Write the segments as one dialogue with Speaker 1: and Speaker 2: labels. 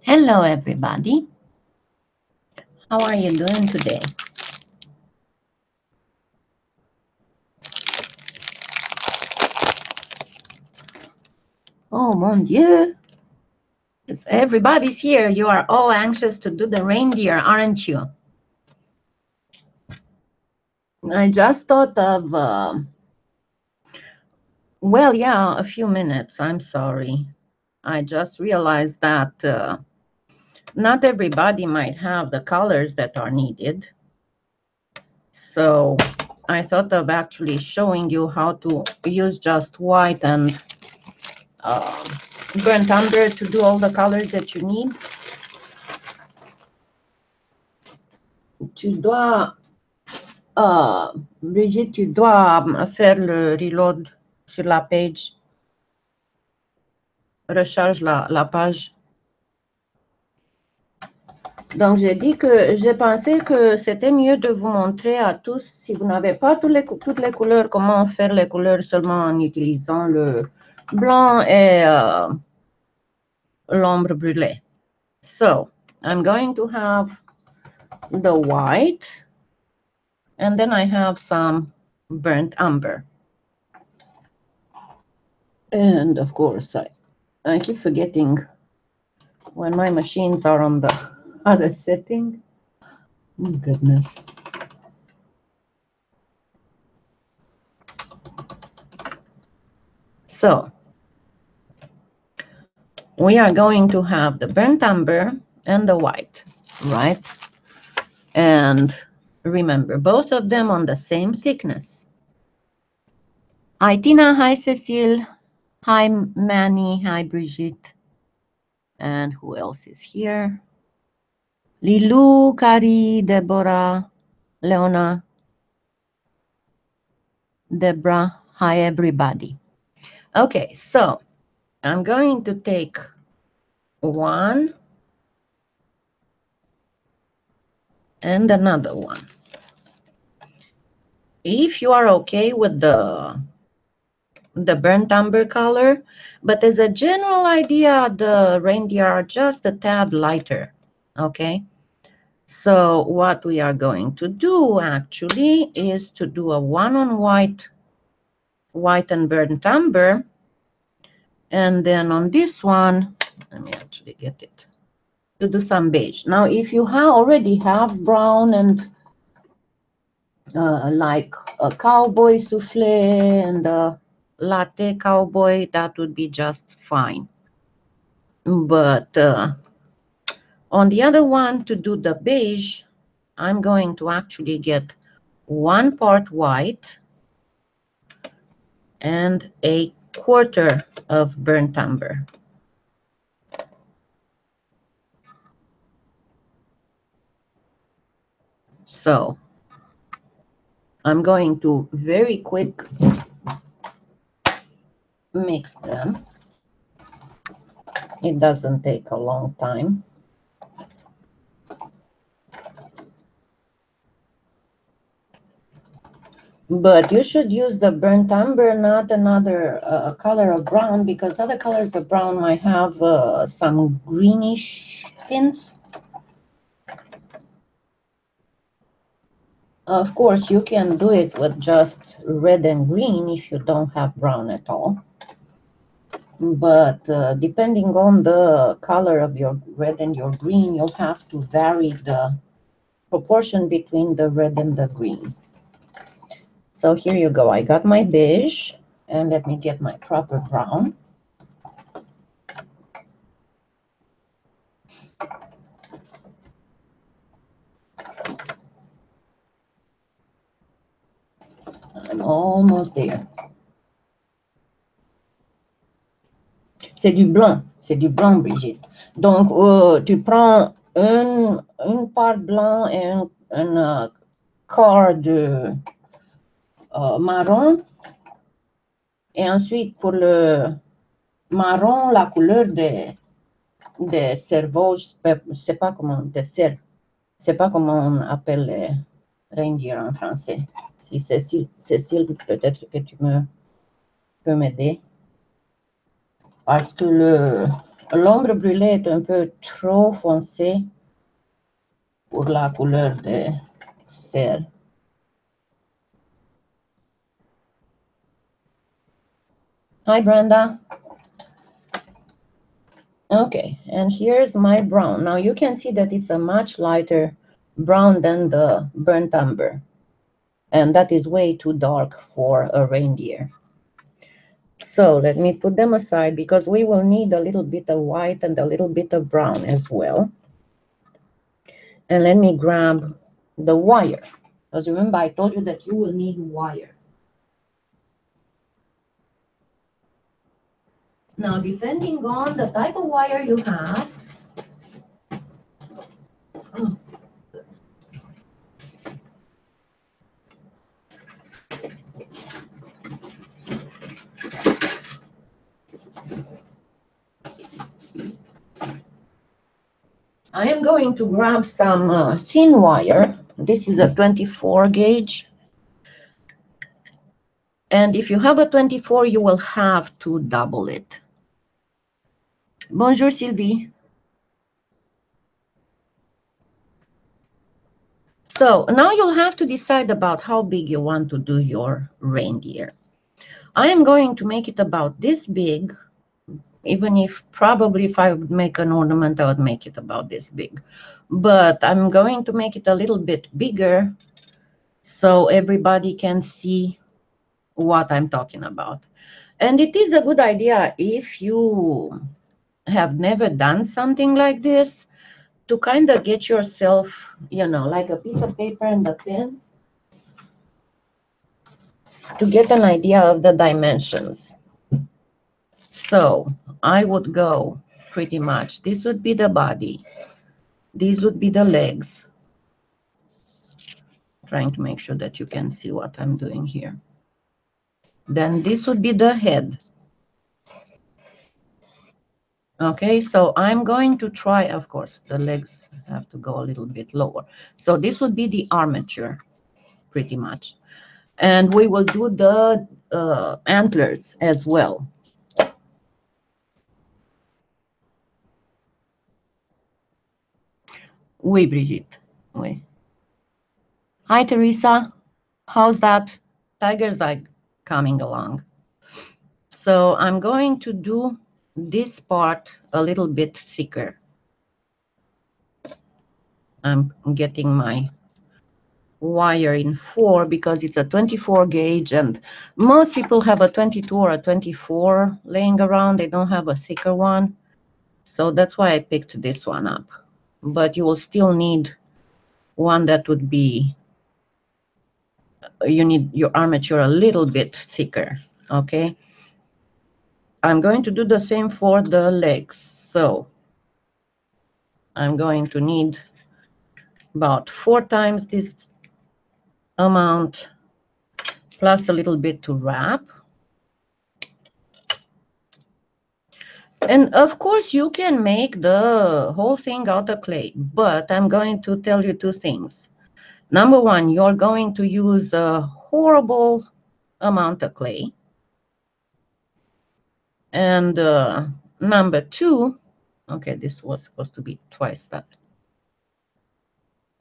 Speaker 1: Hello, everybody. How are you doing today? Oh, mon Dieu. Yes, everybody's here. You are all anxious to do the reindeer, aren't you? I just thought of, uh, well, yeah, a few minutes. I'm sorry. I just realized that uh, not everybody might have the colors that are needed. So I thought of actually showing you how to use just white and uh, burnt umber to do all the colors that you need. Tu dois, uh, Brigitte, tu dois faire le reload sur la page. Recharge la, page. Donc, j'ai dit que j'ai pensé que c'était mieux de vous montrer à tous, si vous n'avez pas toutes les, couleurs, comment faire les couleurs seulement en utilisant le blanc et uh, l'ombre brûlée. So, I'm going to have the white, and then I have some burnt umber. And of course, I, I keep forgetting when my machines are on the other setting. Oh, goodness. So, we are going to have the burnt umber and the white, right? And remember, both of them on the same thickness. Hi, Tina. Hi, Cecile. Hi, Manny. Hi, Brigitte. And who else is here? Lilou, Kari, Deborah, Leona, Debra. Hi, everybody. Okay, so I'm going to take one and another one. If you are okay with the the burnt umber color, but as a general idea, the reindeer are just a tad lighter, okay? So what we are going to do actually is to do a one on white, white and burnt umber. And then on this one, let me actually get it, to do some beige. Now, if you ha already have brown and uh, like a cowboy souffle and latte cowboy, that would be just fine. But uh, on the other one, to do the beige, I'm going to actually get one part white and a quarter of burnt umber. So I'm going to very quick mix them. It doesn't take a long time. But you should use the burnt umber, not another uh, color of brown, because other colors of brown might have uh, some greenish tints. Of course, you can do it with just red and green if you don't have brown at all. But uh, depending on the color of your red and your green, you'll have to vary the proportion between the red and the green. So here you go. I got my beige, and let me get my proper brown. I'm almost there. C'est du blanc, c'est du blanc, Brigitte. Donc, euh, tu prends une, une part blanc et un, un uh, quart de uh, marron. Et ensuite, pour le marron, la couleur des de cerveaux, je sais pas comment, de cerf. Je sais pas comment on appelle les reindeer en français. Cécile, Cécile peut-être que tu me peux m'aider. Parce que le L'ombre brûlée est un peu trop foncée pour la couleur de cerf. Hi, Brenda. Okay, and here's my brown. Now you can see that it's a much lighter brown than the burnt umber. And that is way too dark for a reindeer. So let me put them aside because we will need a little bit of white and a little bit of brown as well. And let me grab the wire. Because remember, I told you that you will need wire. Now, depending on the type of wire you have, hmm, I am going to grab some uh, thin wire. This is a 24 gauge. And if you have a 24, you will have to double it. Bonjour, Sylvie. So now you'll have to decide about how big you want to do your reindeer. I am going to make it about this big even if probably if I would make an ornament, I would make it about this big. But I'm going to make it a little bit bigger so everybody can see what I'm talking about. And it is a good idea if you have never done something like this to kind of get yourself, you know, like a piece of paper and a pen to get an idea of the dimensions. So I would go pretty much. This would be the body. These would be the legs. Trying to make sure that you can see what I'm doing here. Then this would be the head. Okay, so I'm going to try, of course, the legs have to go a little bit lower. So this would be the armature, pretty much. And we will do the uh, antlers as well. Oui, Brigitte. Oui. Hi, Teresa. How's that? Tiger's eye coming along. So I'm going to do this part a little bit thicker. I'm getting my wire in four because it's a 24 gauge and most people have a 22 or a 24 laying around. They don't have a thicker one. So that's why I picked this one up but you will still need one that would be, uh, you need your armature a little bit thicker, okay? I'm going to do the same for the legs. So I'm going to need about four times this amount plus a little bit to wrap. And of course, you can make the whole thing out of clay, but I'm going to tell you two things. Number one, you're going to use a horrible amount of clay. And uh, number two, okay, this was supposed to be twice that.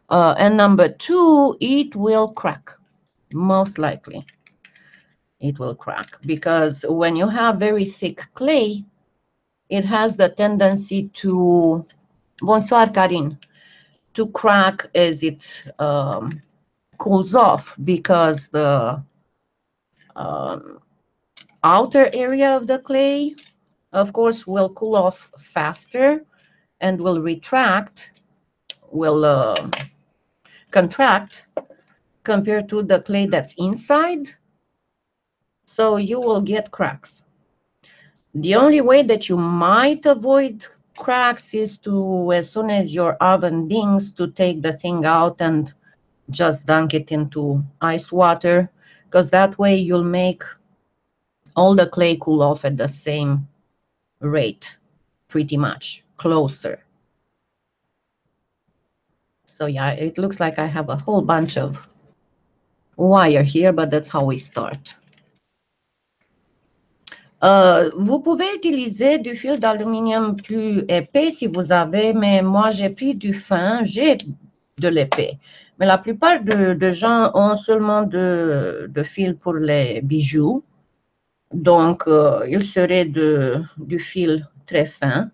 Speaker 1: Uh, and number two, it will crack, most likely. It will crack because when you have very thick clay, it has the tendency to, bonsoir Karin, to crack as it um, cools off because the um, outer area of the clay, of course, will cool off faster and will retract, will uh, contract compared to the clay that's inside. So you will get cracks. The only way that you might avoid cracks is to, as soon as your oven dings, to take the thing out and just dunk it into ice water, because that way you'll make all the clay cool off at the same rate, pretty much, closer. So yeah, it looks like I have a whole bunch of wire here, but that's how we start. Euh, vous pouvez utiliser du fil d'aluminium plus épais si vous avez, mais moi j'ai pris du fin, j'ai de l'épais. Mais la plupart de, gens ont seulement de, de, fil pour les bijoux. Donc, euh, il serait de, du fil très fin.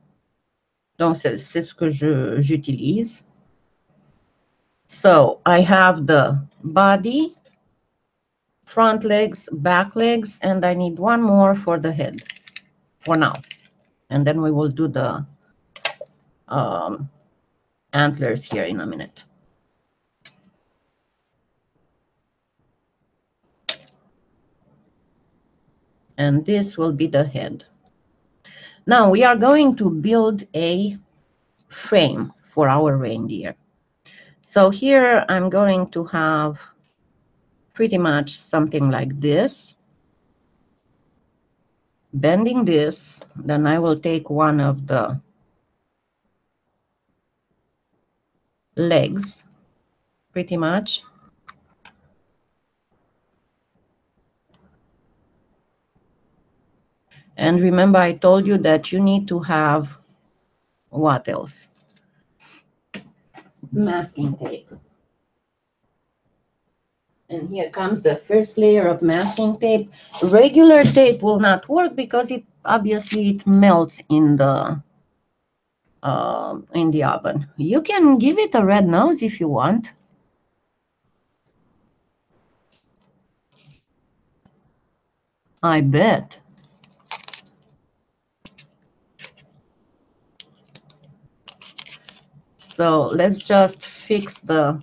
Speaker 1: Donc, c'est ce que j'utilise. So, I have the body, front legs, back legs, and I need one more for the head for now. And then we will do the um, antlers here in a minute. and this will be the head. Now we are going to build a frame for our reindeer. So here I'm going to have pretty much something like this. Bending this, then I will take one of the legs, pretty much, And remember, I told you that you need to have what else? Masking tape. And here comes the first layer of masking tape. Regular tape will not work because it obviously it melts in the uh, in the oven. You can give it a red nose if you want. I bet. So let's just fix the,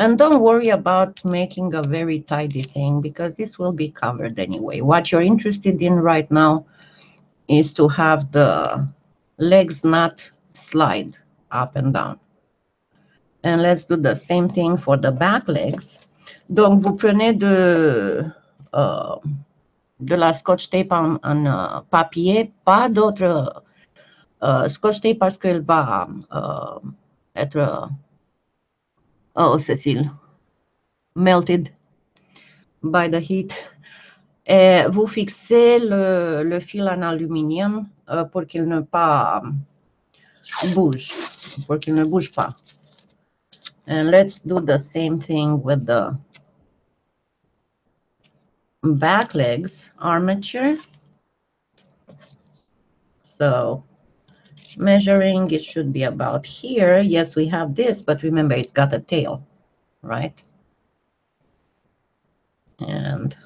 Speaker 1: and don't worry about making a very tidy thing because this will be covered anyway. What you're interested in right now is to have the legs not slide up and down. And let's do the same thing for the back legs. Donc, vous prenez de, uh, de la scotch tape en, en uh, papier, pas d'autre uh, scotch tape parce qu'elle va être, oh Cécile, melted by the heat. Et vous fixez le, le fil en aluminium euh, pour qu'il ne pas bouge, pour qu'il ne bouge pas. And let's do the same thing with the back legs armature. So measuring, it should be about here. Yes, we have this, but remember it's got a tail, right? And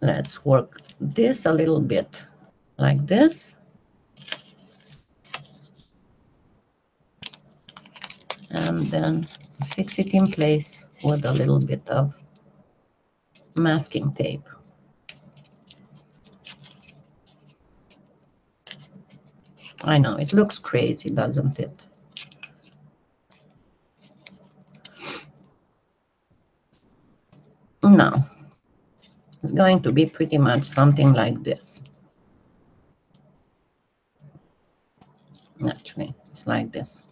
Speaker 1: let's work this a little bit like this. And then fix it in place with a little bit of masking tape. I know, it looks crazy, doesn't it? No. It's going to be pretty much something like this. Actually, it's like this.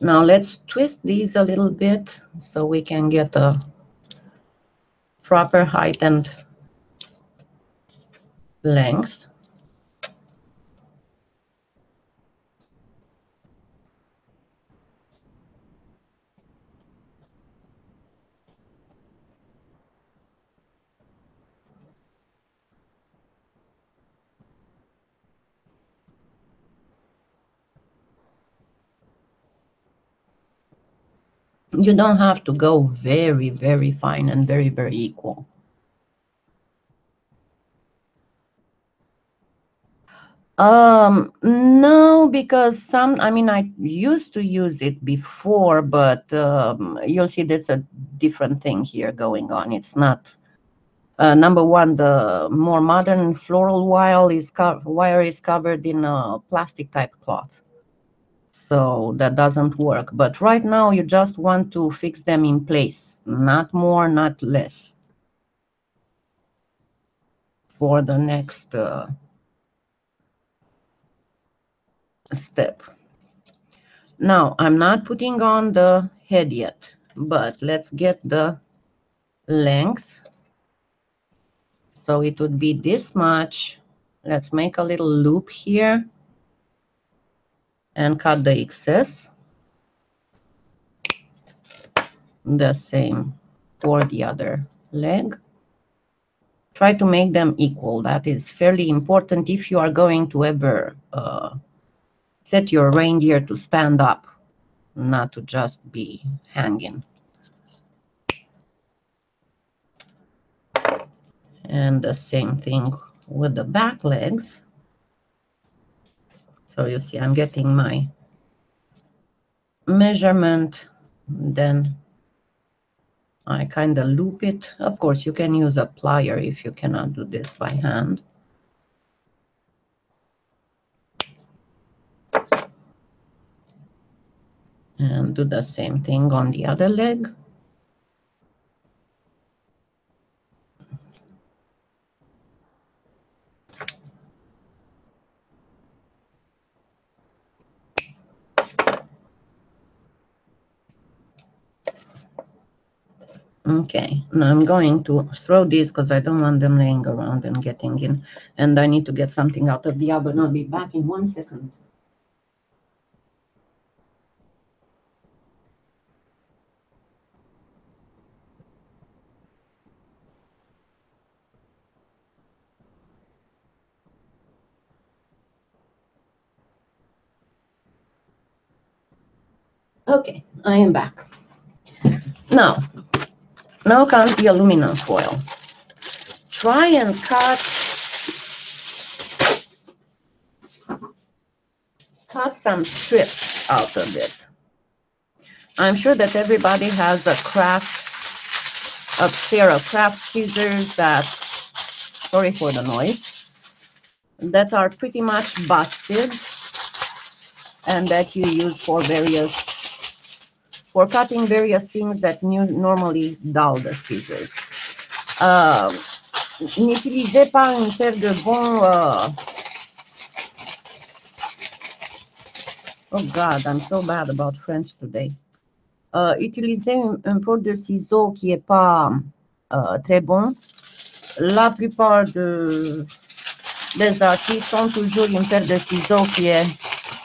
Speaker 1: Now let's twist these a little bit so we can get a proper height and length. You don't have to go very, very fine and very, very equal. Um, no, because some, I mean, I used to use it before, but um, you'll see there's a different thing here going on. It's not, uh, number one, the more modern floral wire is, wire is covered in a plastic type cloth so that doesn't work. But right now you just want to fix them in place, not more, not less. For the next uh, step. Now, I'm not putting on the head yet, but let's get the length. So it would be this much. Let's make a little loop here and cut the excess. The same for the other leg. Try to make them equal. That is fairly important if you are going to ever uh, set your reindeer to stand up, not to just be hanging. And the same thing with the back legs. So you see, I'm getting my measurement, then I kind of loop it. Of course, you can use a plier if you cannot do this by hand. And do the same thing on the other leg. Okay, now I'm going to throw these because I don't want them laying around and getting in. And I need to get something out of the oven. I'll be back in one second. Okay, I am back. Now, now comes the aluminum foil. Try and cut cut some strips out of it. I'm sure that everybody has a craft, a pair of craft scissors that, sorry for the noise, that are pretty much busted and that you use for various for cutting various things that normally dull the scissors. Uh, N'utilisez pas une paire de bons... Uh, oh God, I'm so bad about French today. Uh, utilisez un, un de ciseaux qui n'est pas uh, très bon. La plupart de, des artistes ont toujours une paire de ciseaux qui est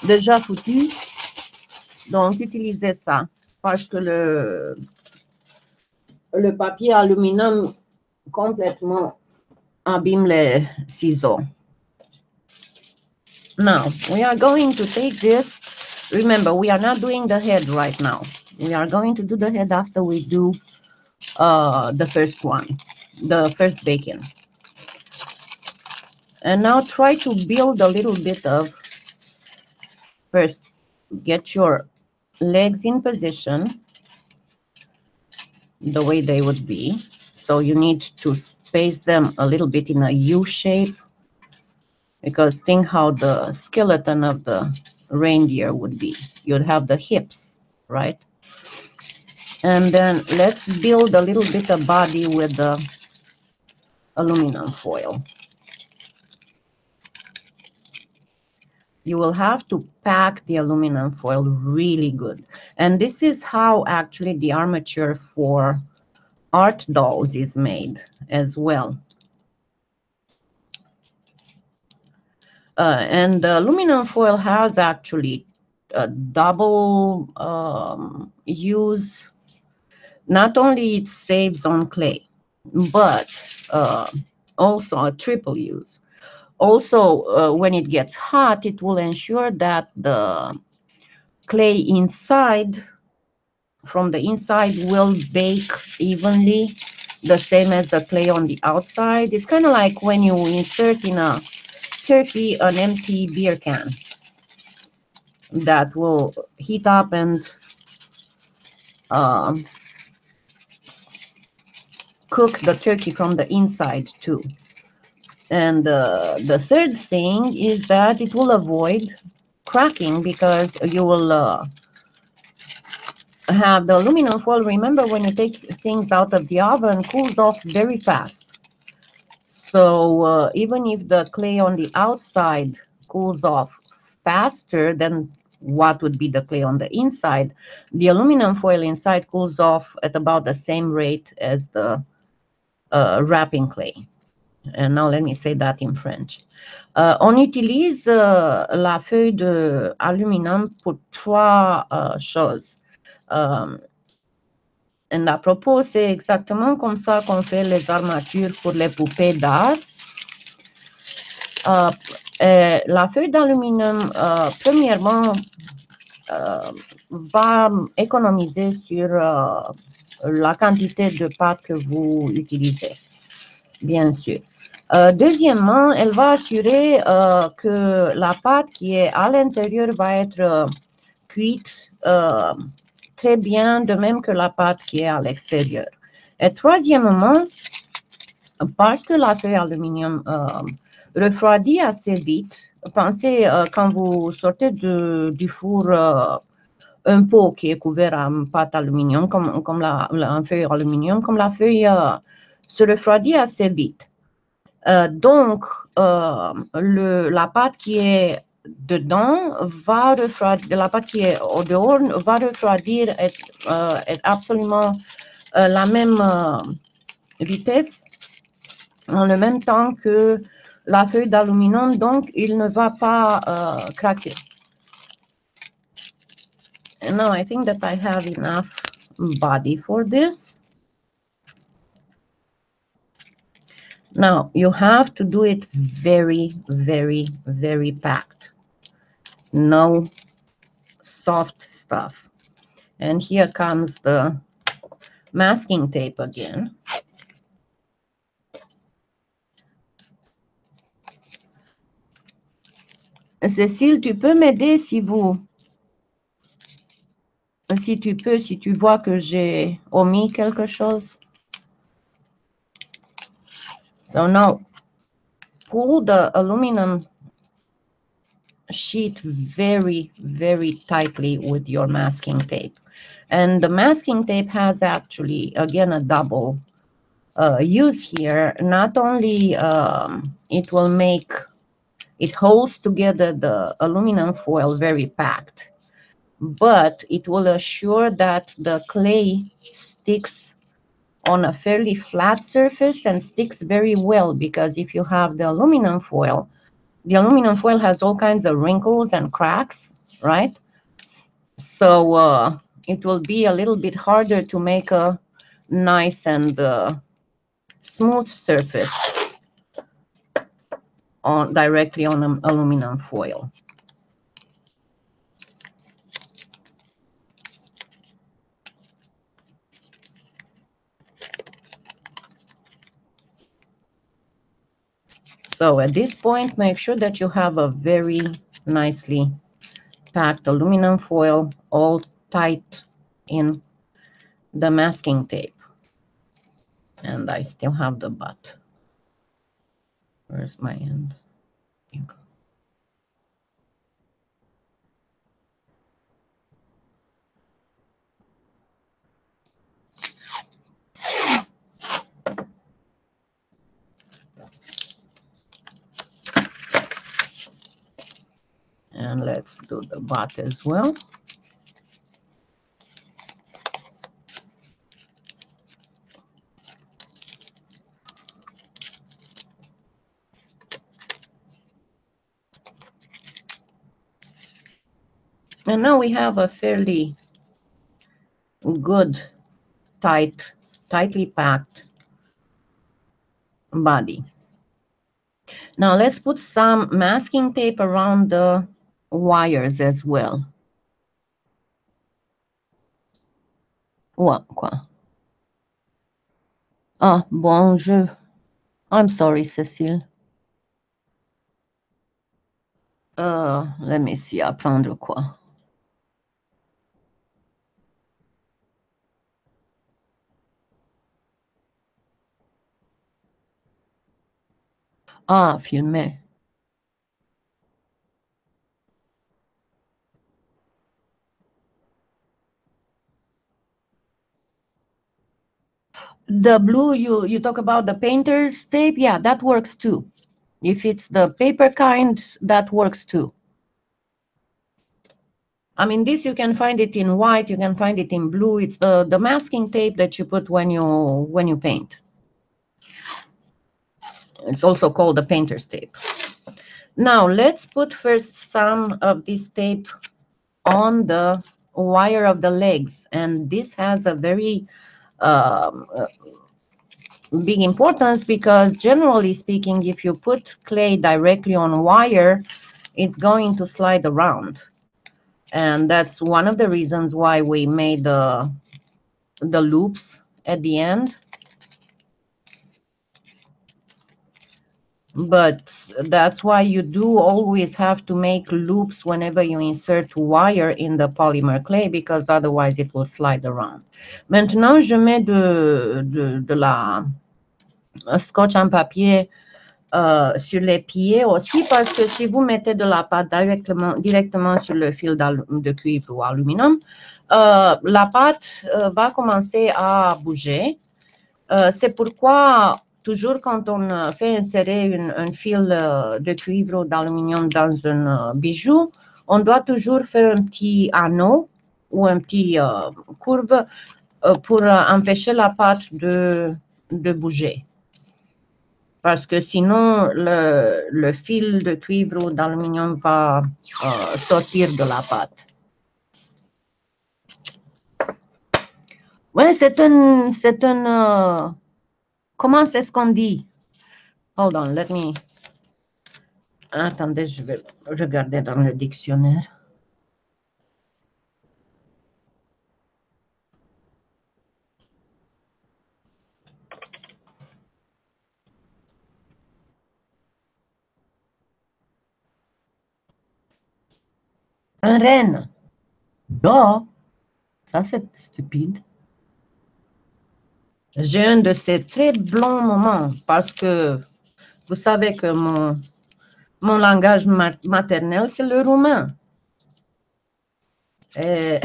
Speaker 1: déjà foutue. Donc, utilisez ça parce que le, le papier aluminium complètement abîme les ciseaux. Now, we are going to take this. Remember, we are not doing the head right now. We are going to do the head after we do uh, the first one, the first bacon. And now try to build a little bit of, first, get your legs in position the way they would be. So you need to space them a little bit in a U shape because think how the skeleton of the reindeer would be. You'd have the hips, right? And then let's build a little bit of body with the aluminum foil. You will have to pack the aluminum foil really good. And this is how actually the armature for art dolls is made as well. Uh, and the aluminum foil has actually a double um, use. Not only it saves on clay, but uh, also a triple use. Also, uh, when it gets hot, it will ensure that the clay inside, from the inside, will bake evenly, the same as the clay on the outside. It's kind of like when you insert in a turkey an empty beer can that will heat up and um, cook the turkey from the inside too. And uh, the third thing is that it will avoid cracking because you will uh, have the aluminum foil. Remember, when you take things out of the oven, cools off very fast. So uh, even if the clay on the outside cools off faster than what would be the clay on the inside, the aluminum foil inside cools off at about the same rate as the uh, wrapping clay. And now let me say that in French. Euh, on utilise euh, la feuille de aluminium pour trois choses. Et à propos, c'est exactement comme ça qu'on fait les armatures pour les poupées d'art. La feuille d'aluminium, premièrement, va économiser sur la quantité de pâte que vous utilisez, bien sûr. Euh, deuxièmement, elle va assurer euh, que la pâte qui est à l'intérieur va être euh, cuite très bien, de même que la pâte qui est à l'extérieur. Et troisièmement, parce que la feuille aluminium refroidit assez vite, pensez quand vous sortez du four un pot qui est couvert en pâte aluminium, comme, comme la, feuille aluminium, comme la feuille se refroidit assez vite. Euh, donc, euh, la pâte qui est dedans va refroidir, la pâte qui est au dehors va refroidir et, euh, et absolument euh, la même euh, vitesse en le même temps que la feuille d'aluminium, donc il ne va pas euh, craquer. And now I think that I have enough body for this. Now you have to do it very, very, very packed. No soft stuff. And here comes the masking tape again. Cécile, tu peux m'aider si vous, si tu peux, si tu vois que j'ai omis quelque chose. So now, pull the aluminum sheet very, very tightly with your masking tape. And the masking tape has actually, again, a double uh, use here. Not only um, it will make, it holds together the aluminum foil very packed, but it will assure that the clay sticks on a fairly flat surface and sticks very well because if you have the aluminum foil, the aluminum foil has all kinds of wrinkles and cracks, right? So uh, it will be a little bit harder to make a nice and uh, smooth surface on directly on an aluminum foil. So at this point, make sure that you have a very nicely packed aluminum foil all tight in the masking tape. And I still have the butt. Where's my end? And let's do the butt as well. And now we have a fairly good, tight, tightly packed body. Now let's put some masking tape around the wires as well. What? Ah, bon, je... I'm sorry, Cécile. Uh, let me see, apprendre quoi? Ah, filmer. The blue, you, you talk about the painter's tape? Yeah, that works too. If it's the paper kind, that works too. I mean, this you can find it in white, you can find it in blue. It's the, the masking tape that you put when you when you paint. it's also called the painter's tape. Now let's put first some of this tape on the wire of the legs. And this has a very um, uh, big importance because generally speaking, if you put clay directly on wire, it's going to slide around. And that's one of the reasons why we made the, the loops at the end but that's why you do always have to make loops whenever you insert wire in the polymer clay because otherwise it will slide around. Maintenant, je mets de, de, de la scotch en papier euh, sur les pieds aussi parce que si vous mettez de la pâte directement, directement sur le fil de cuivre ou aluminium, euh, la pâte euh, va commencer à bouger. Euh, C'est pourquoi toujours quand on euh, fait insérer un fil euh, de cuivre ou d'aluminium dans un euh, bijou, on doit toujours faire un petit anneau ou un petit courbe pour empêcher la pâte de, de bouger. Parce que sinon, le, fil de cuivre ou d'aluminium va sortir de la pâte. Oui, c'est un, c'est un Comment c'est ce qu'on dit? Hold on, let me. Attendez, je vais regarder dans le dictionnaire. Un renne. Non, ça c'est stupide. J'ai un de ces très bons moments parce que vous savez que mon, mon langage maternel, c'est le roumain.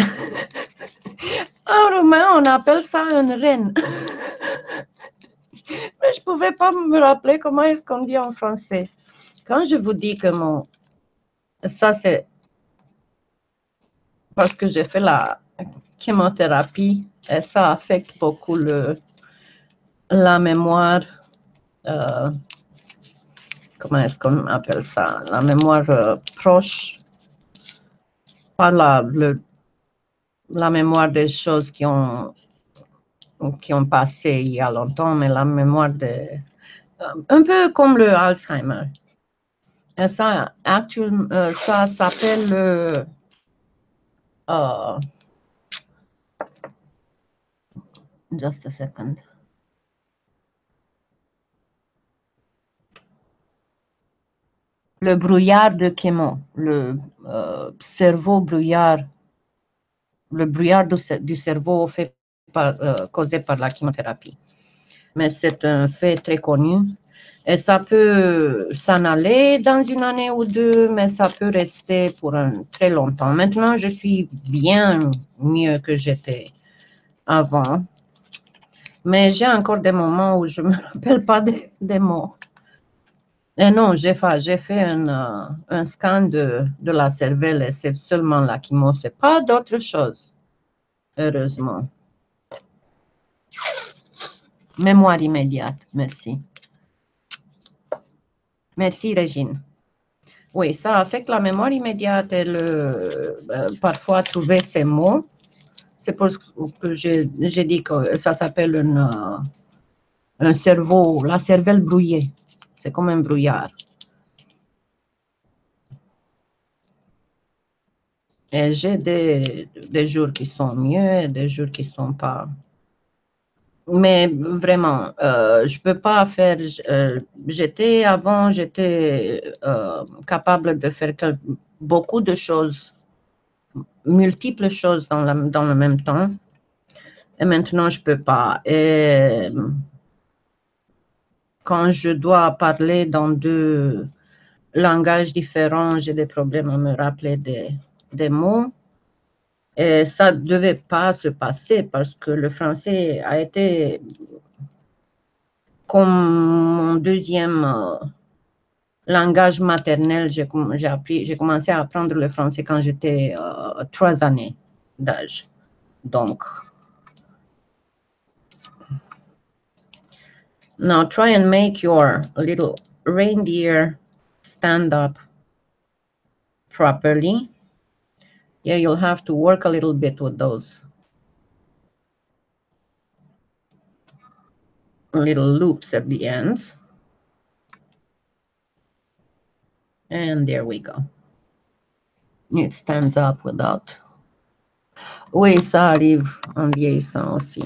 Speaker 1: En roumain, on appelle ça une reine. Mais je ne pouvais pas me rappeler comment est-ce qu'on dit en français. Quand je vous dis que mon... Ça, c'est parce que j'ai fait la chimiothérapie et ça affecte beaucoup le, la mémoire, euh, comment est-ce qu'on appelle ça, la mémoire euh, proche, pas la, la mémoire des choses qui ont, qui ont passé il y a longtemps, mais la mémoire de, un peu comme le Alzheimer. Et ça, actuellement, euh, ça s'appelle le, just a second. Le brouillard de Quémont, le euh, cerveau brouillard, le brouillard du, cerveau fait euh, causé par la chimiothérapie. Mais c'est un fait très connu. Et ça peut s'en aller dans une année ou deux, mais ça peut rester pour un très longtemps. Maintenant, je suis bien mieux que j'étais avant. Mais j'ai encore des moments où je ne me rappelle pas des mots. Et non, j'ai fait, un, euh, scan de, la cervelle et c'est seulement la n'est pas d'autre chose, heureusement. Mémoire immédiate, merci. Merci, Régine. Oui, ça affecte la mémoire immédiate et euh, parfois trouver ces mots. C'est pour que j'ai dit que ça s'appelle un, euh, un cerveau, la cervelle brouillée. C'est comme un brouillard. Et j'ai des, des, jours qui sont mieux et des jours qui ne sont pas. Mais vraiment, euh, je ne peux pas faire. Euh, j'étais avant, j'étais euh, capable de faire beaucoup de choses, multiples choses dans, la, dans le même temps. Et maintenant, je ne peux pas. Et quand je dois parler dans deux langages différents, j'ai des problèmes à me rappeler des, des mots. Et ça ne devait pas se passer parce que le français a été comme mon deuxième euh, langage maternel. J'ai commencé à apprendre le français quand j'étais euh, trois années d'âge. Donc, Now try and make your little reindeer stand up properly. Yeah, you'll have to work a little bit with those little loops at the ends. And there we go. It stands up without. Ça arrive en vieillissant aussi.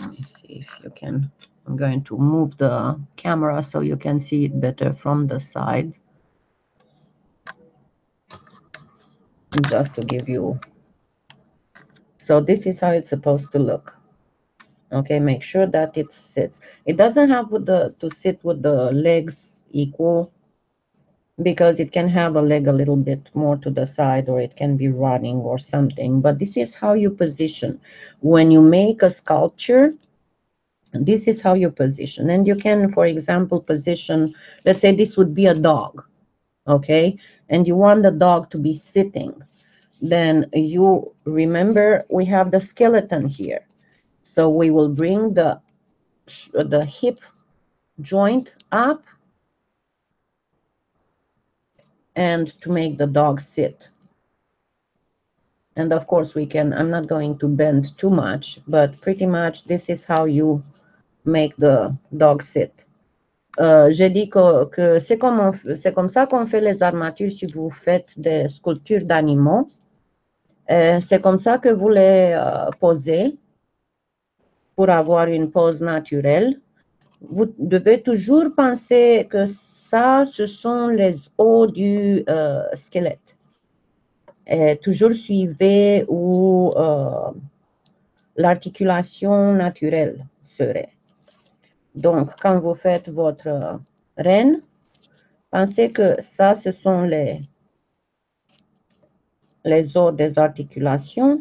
Speaker 1: Let me see if you can. I'm going to move the camera so you can see it better from the side. Just to give you. So this is how it's supposed to look. Okay, make sure that it sits. It doesn't have with the to sit with the legs equal because it can have a leg a little bit more to the side or it can be running or something. But this is how you position. When you make a sculpture, this is how you position. And you can, for example, position, let's say this would be a dog, okay? And you want the dog to be sitting. Then you remember we have the skeleton here. So we will bring the, the hip joint up and to make the dog sit. And of course we can, I'm not going to bend too much, but pretty much this is how you make the dog sit. Euh, J'ai dit que, c'est comme, comme ça qu'on fait les armatures si vous faites des sculptures d'animaux. Euh, c'est comme ça que vous les euh, posez pour avoir une pose naturelle. Vous devez toujours penser que ça, ce sont les os du euh, squelette. Et toujours suivez où euh, l'articulation naturelle serait. Donc, quand vous faites votre reine, pensez que ça, ce sont les, les os des articulations.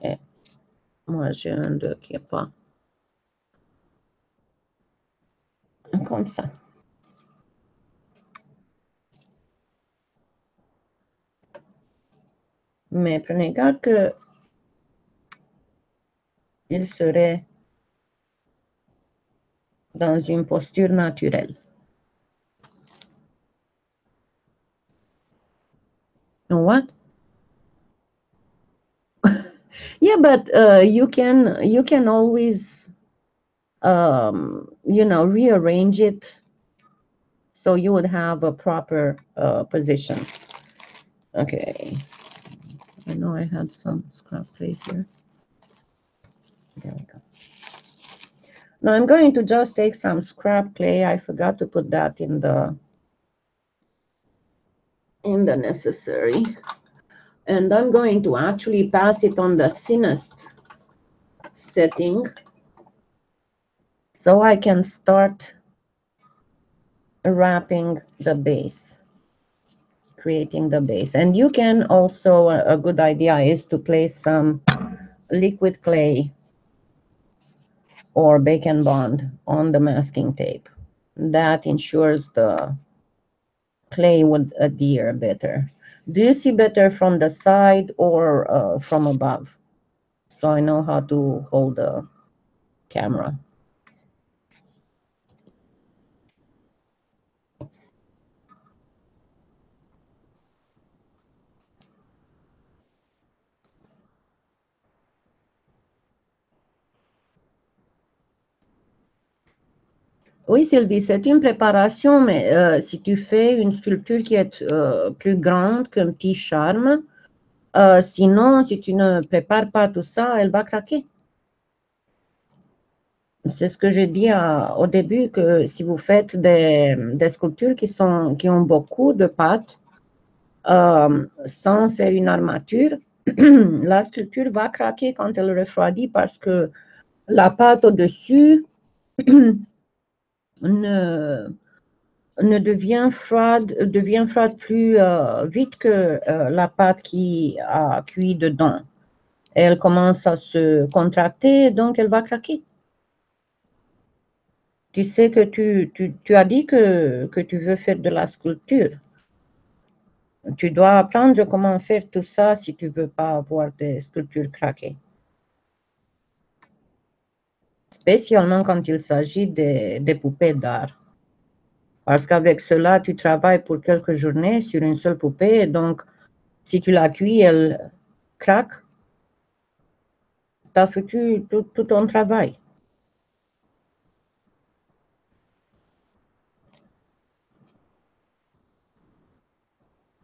Speaker 1: Et moi, j'ai un deux qui n'est pas comme ça. Mais prenez garde que il serait dans une posture naturelle. What? yeah, but uh, you can you can always um, you know rearrange it so you would have a proper uh, position. Okay. I know I had some scrap plate here. There we go. Now I'm going to just take some scrap clay. I forgot to put that in the in the necessary. And I'm going to actually pass it on the thinnest setting so I can start wrapping the base, creating the base. And you can also, a good idea is to place some liquid clay or Bake & Bond on the masking tape. That ensures the clay would adhere better. Do you see better from the side or uh, from above? So I know how to hold the camera. Oui, Sylvie, c'est une préparation, mais euh, si tu fais une sculpture qui est euh, plus grande qu'un petit charme, euh, sinon, si tu ne prépares pas tout ça, elle va craquer. C'est ce que j'ai dit au début, que si vous faites des, sculptures qui, sont, qui ont beaucoup de pâte, sans faire une armature, la sculpture va craquer quand elle refroidit parce que la pâte au-dessus ne, devient froide, devient froide plus euh, vite que euh, la pâte qui a cuit dedans. Elle commence à se contracter, donc elle va craquer. Tu sais que tu as dit que, que, tu veux faire de la sculpture. Tu dois apprendre comment faire tout ça si tu veux pas avoir des sculptures craquées. Spécialement quand il s'agit de, de poupées d'art. Parce qu'avec cela, tu travailles pour quelques journées sur une seule poupée, donc si tu la cuis, elle craque, tu as foutu tout, tout ton travail.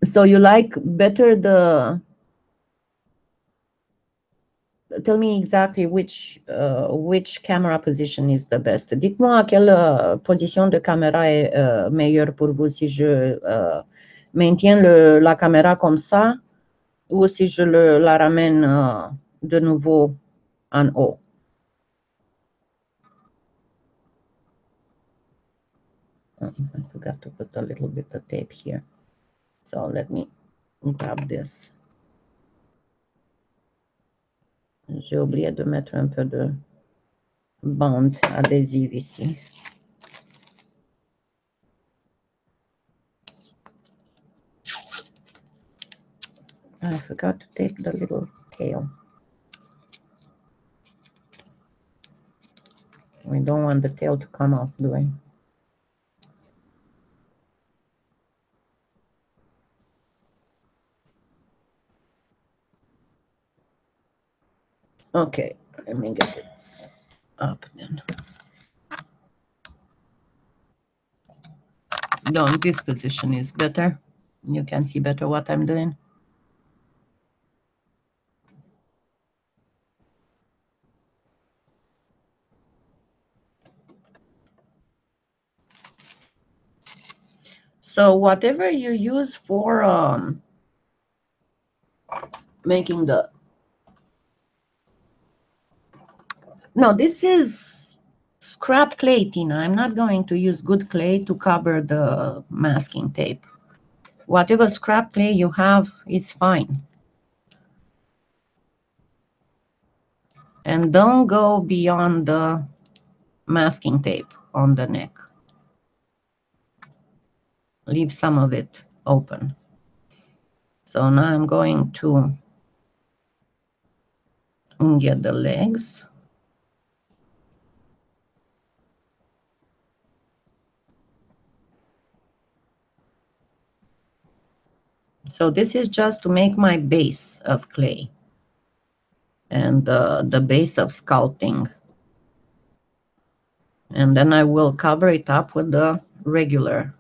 Speaker 1: So you like better the tell me exactly which uh, which camera position is the best. Dites-moi quelle uh, position de caméra est uh, meilleure pour vous si je uh, maintiens la caméra comme ça ou si je la ramène uh, de nouveau en haut. Oh, I forgot to put a little bit of tape here. So let me grab this. J'ai oublié de mettre un peu de bande adhésive ici. Ah, I forgot to take the little tail. We don't want the tail to come off, do I? Okay, let me get it up then. No, this position is better. You can see better what I'm doing. So whatever you use for um, making the No, this is scrap clay, Tina. I'm not going to use good clay to cover the masking tape. Whatever scrap clay you have is fine. And don't go beyond the masking tape on the neck. Leave some of it open. So now I'm going to get the legs. So this is just to make my base of clay and uh, the base of sculpting. And then I will cover it up with the regular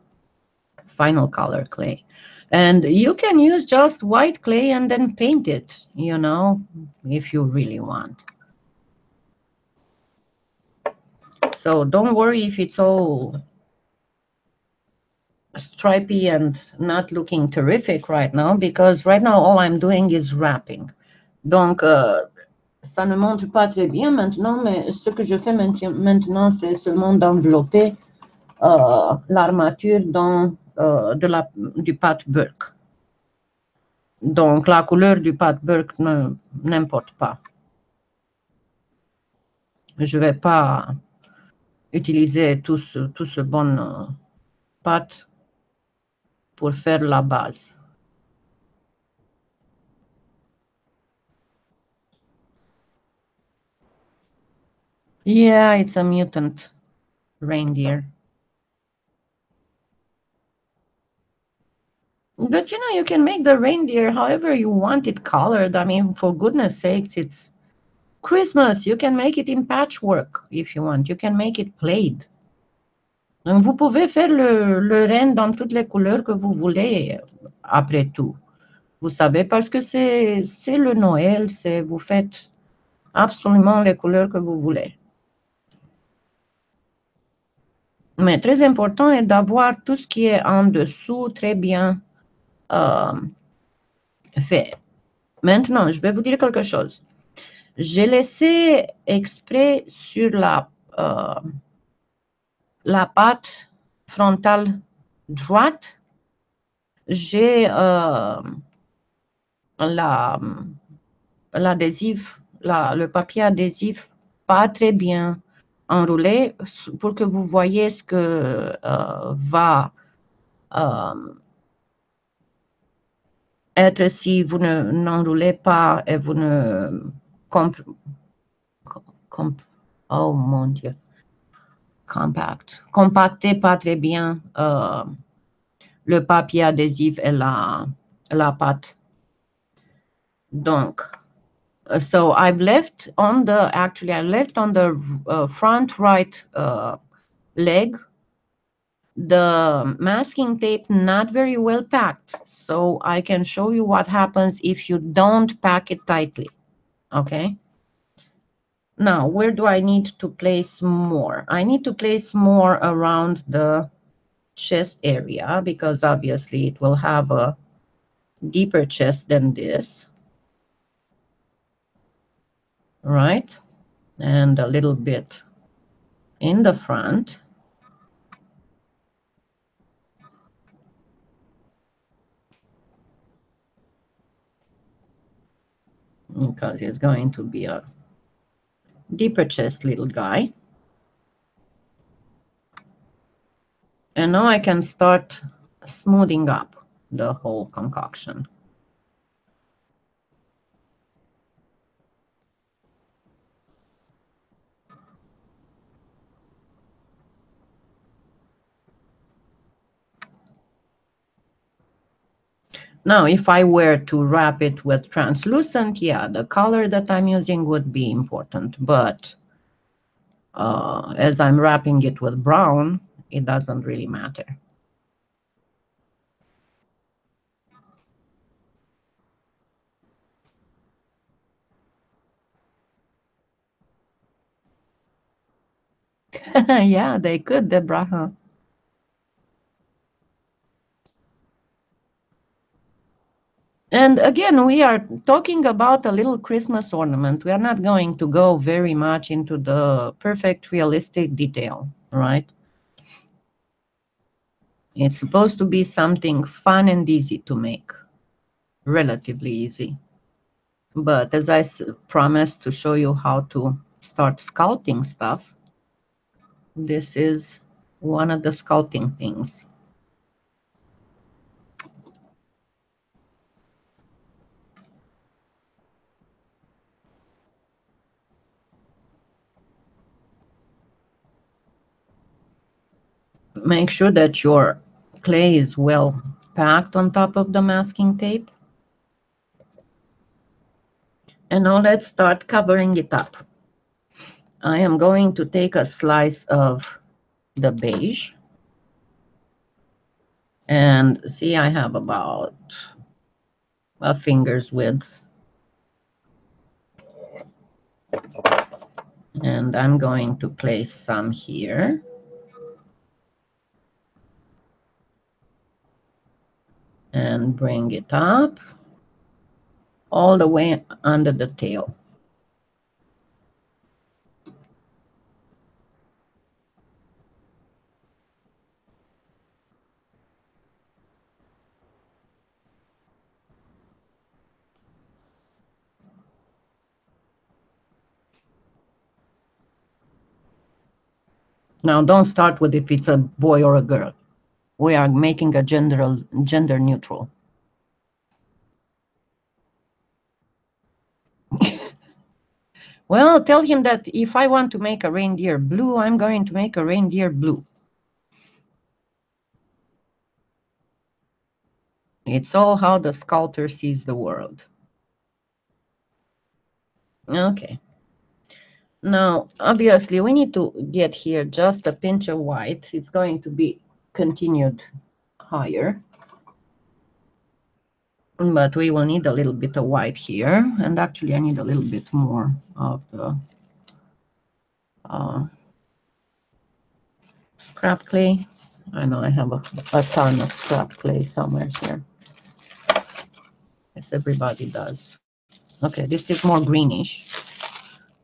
Speaker 1: final color clay. And you can use just white clay and then paint it, you know, if you really want. So don't worry if it's all stripy and not looking terrific right now because right now all I'm doing is wrapping. Donc, euh, ça ne montre pas très bien maintenant, mais ce que je fais maintenant, c'est seulement d'envelopper euh, l'armature dans euh, de la, du pâte Burke. Donc, la couleur du pâte Burke n'importe pas. Je ne vais pas utiliser tout ce, tout ce bon pâte pour faire la base. Yeah, it's a mutant reindeer. But you know, you can make the reindeer however you want it colored. I mean, for goodness sakes, it's Christmas. You can make it in patchwork if you want. You can make it plaid. Vous pouvez faire le, le dans toutes les couleurs que vous voulez, après tout. Vous savez, parce que c'est le Noël, c'est vous faites absolument les couleurs que vous voulez. Mais très important est d'avoir tout ce qui est en dessous très bien euh, fait. Maintenant, je vais vous dire quelque chose. J'ai laissé exprès sur la, euh, la patte frontale droite, j'ai euh, l'adhésif, la, le papier adhésif pas très bien enroulé pour que vous voyez ce que euh, va euh, être si vous n'enroulez pas et vous ne comp, comp, Oh mon Dieu. Compact. Compactez pas très bien euh, le papier adhésif et la, la pâte. Donc, uh, so I've left on the, actually I left on the uh, front right uh, leg the masking tape not very well packed. So I can show you what happens if you don't pack it tightly. Okay. Now, where do I need to place more? I need to place more around the chest area because obviously it will have a deeper chest than this. Right? And a little bit in the front. because it's going to be a deeper chest little guy. And now I can start smoothing up the whole concoction. Now, if I were to wrap it with translucent, yeah, the color that I'm using would be important. But uh, as I'm wrapping it with brown, it doesn't really matter. yeah, they could, Deborah. And again, we are talking about a little Christmas ornament. We are not going to go very much into the perfect realistic detail, right? It's supposed to be something fun and easy to make, relatively easy. But as I promised to show you how to start sculpting stuff, this is one of the sculpting things. Make sure that your clay is well packed on top of the masking tape. And now let's start covering it up. I am going to take a slice of the beige. And see, I have about a finger's width. And I'm going to place some here. And bring it up all the way under the tail. Now, don't start with if it's a boy or a girl we are making a gender gender neutral. well, tell him that if I want to make a reindeer blue, I'm going to make a reindeer blue. It's all how the sculptor sees the world. Okay. Now, obviously, we need to get here just a pinch of white. It's going to be continued higher. But we will need a little bit of white here. And actually, I need a little bit more of the uh, scrap clay. I know I have a, a ton of scrap clay somewhere here. Yes, everybody does. Okay, this is more greenish.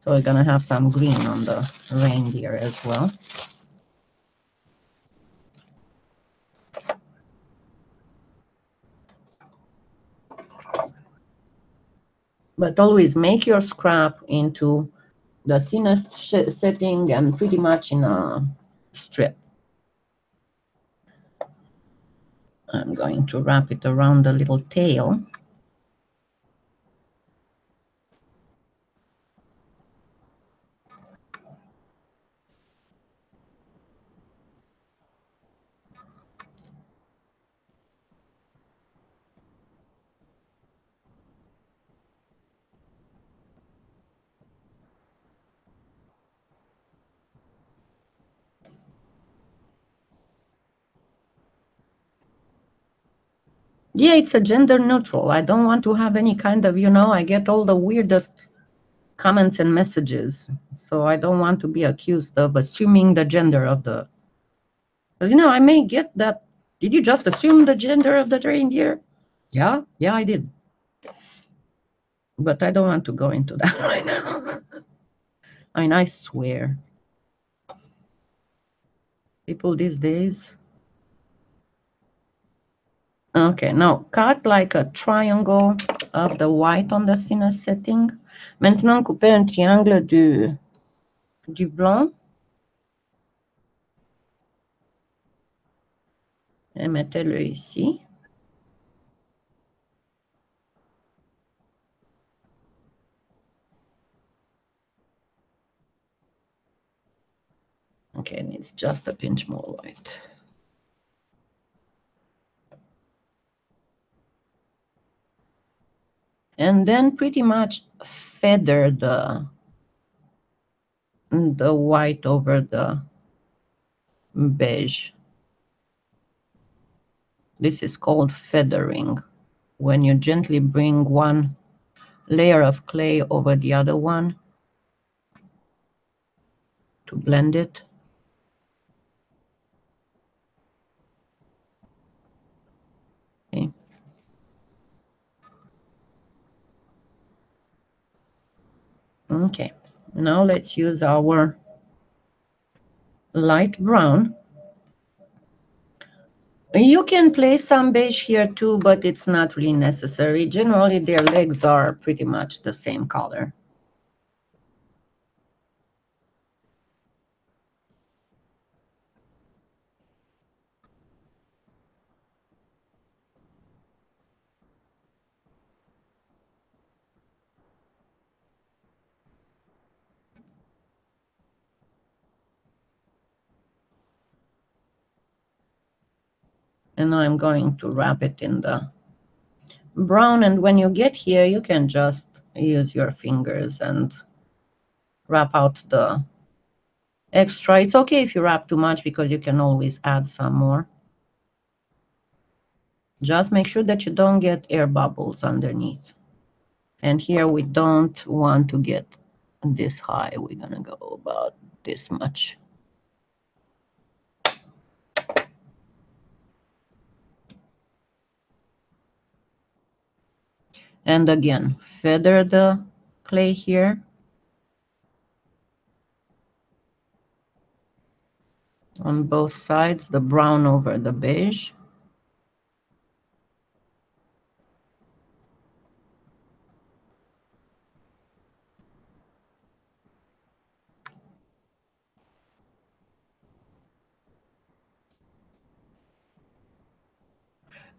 Speaker 1: So we're going to have some green on the reindeer as well. But always make your scrap into the thinnest setting and pretty much in a strip. I'm going to wrap it around the little tail. Yeah, it's a gender neutral. I don't want to have any kind of, you know, I get all the weirdest comments and messages. So I don't want to be accused of assuming the gender of the. You know, I may get that. Did you just assume the gender of the reindeer? Yeah, yeah, I did. But I don't want to go into that right now. I mean, I swear. People these days. Okay, now cut like a triangle of the white on the thinnest setting. Maintenant, coupez un triangle du, du blanc. Et mettez-le ici. Okay, and it's just a pinch more white. And then pretty much feather the, the white over the beige. This is called feathering, when you gently bring one layer of clay over the other one to blend it. Okay. Okay, now let's use our light brown. You can place some beige here too, but it's not really necessary. Generally, their legs are pretty much the same color. And now I'm going to wrap it in the brown. And when you get here you can just use your fingers and wrap out the extra. It's okay if you wrap too much because you can always add some more. Just make sure that you don't get air bubbles underneath. And here we don't want to get this high. We're gonna go about this much And again, feather the clay here. On both sides, the brown over the beige.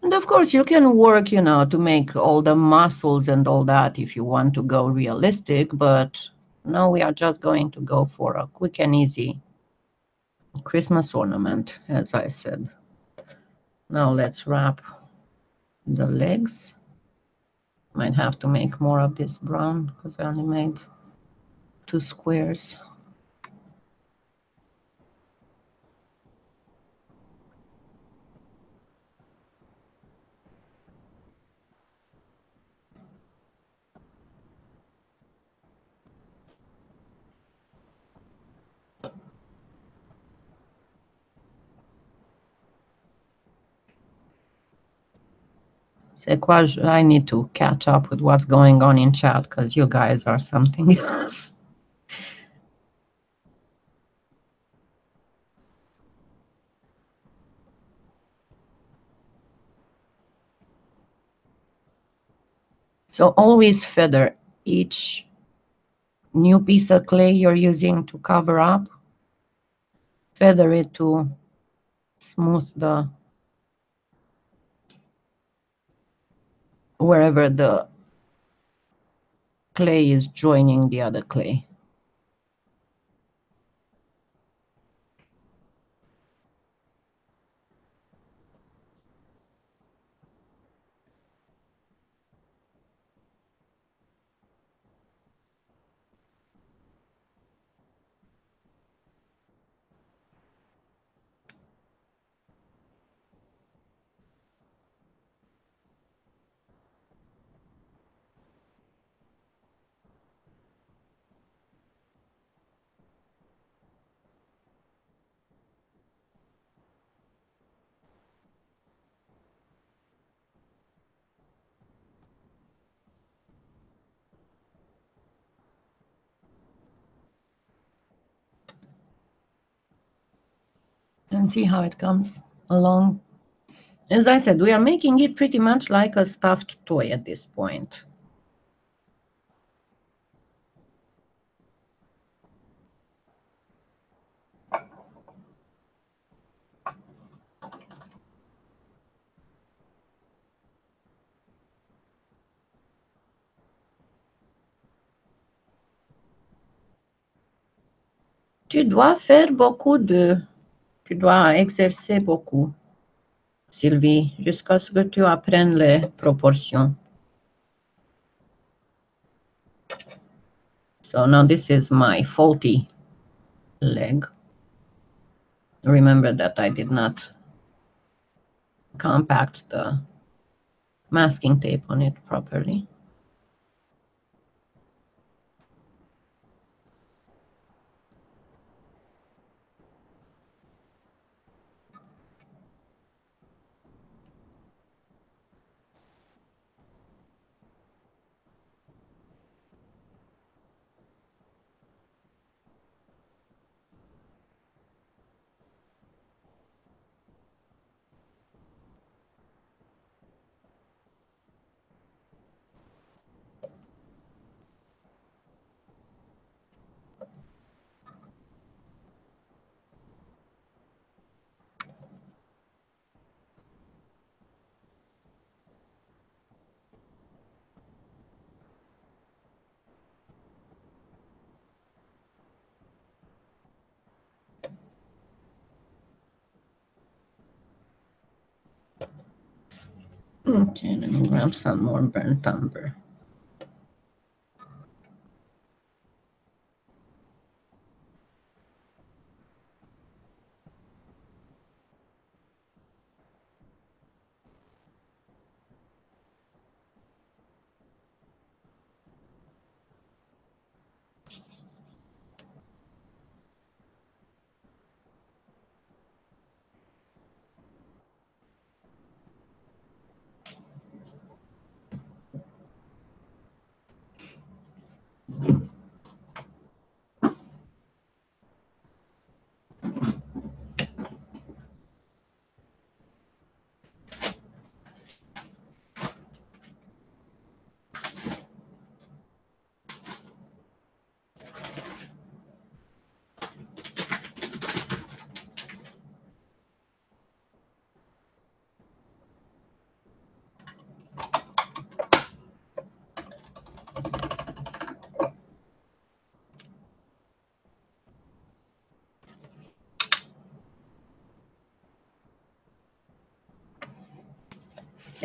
Speaker 1: And of course, you can work, you know, to make all the muscles and all that if you want to go realistic, but now we are just going to go for a quick and easy Christmas ornament, as I said. Now let's wrap the legs. Might have to make more of this brown because I only made two squares. Quoi? I need to catch up with what's going on in chat because you guys are something else. So always feather each new piece of clay you're using to cover up. Feather it to smooth the wherever the clay is joining the other clay. And see how it comes along. As I said, we are making it pretty much like a stuffed toy at this point. Tu dois faire beaucoup de... Tu dois exercer beaucoup, Sylvie, jusqu'à ce que tu apprennes les proportions. So now this is my faulty leg. Remember that I did not compact the masking tape on it properly. Let me grab some more burnt umber.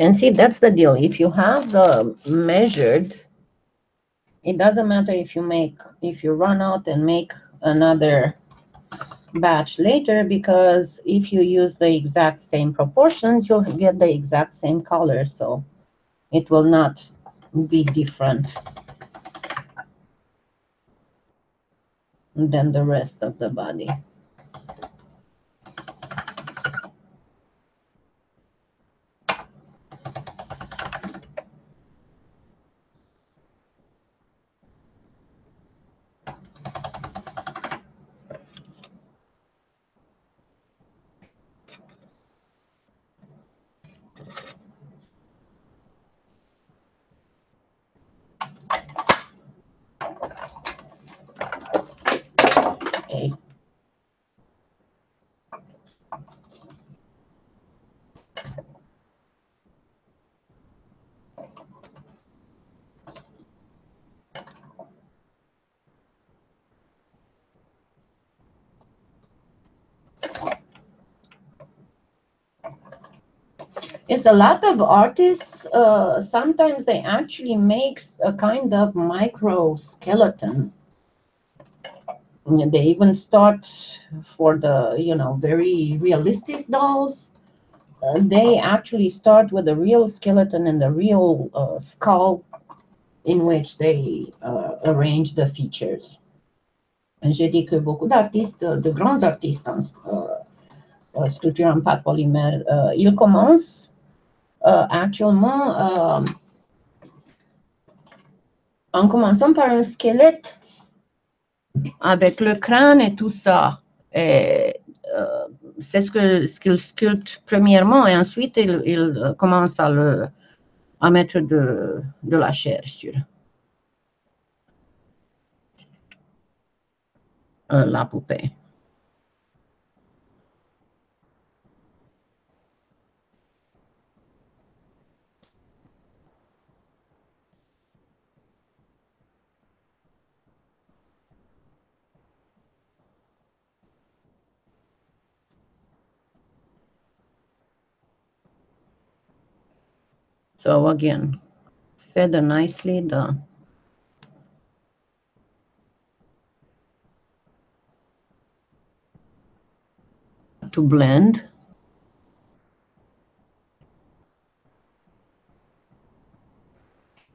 Speaker 1: And see, that's the deal. If you have the measured, it doesn't matter if you make, if you run out and make another batch later, because if you use the exact same proportions, you'll get the exact same color. So it will not be different than the rest of the body. is a lot of artists, uh, sometimes they actually make a kind of micro skeleton. They even start for the, you know, very realistic dolls. Uh, they actually start with a real skeleton and the real uh, skull in which they uh, arrange the features. J'ai dit que beaucoup d'artistes, de grands artistes en euh, structure en pâte polymère, euh, ils commencent euh, actuellement, euh, en commençant par un squelette avec le crâne et tout ça. Et, euh, c'est ce que ce qu'il sculpte premièrement et ensuite il, commence à le à mettre de, de la chair sur euh, la poupée. So again, feather nicely the to blend.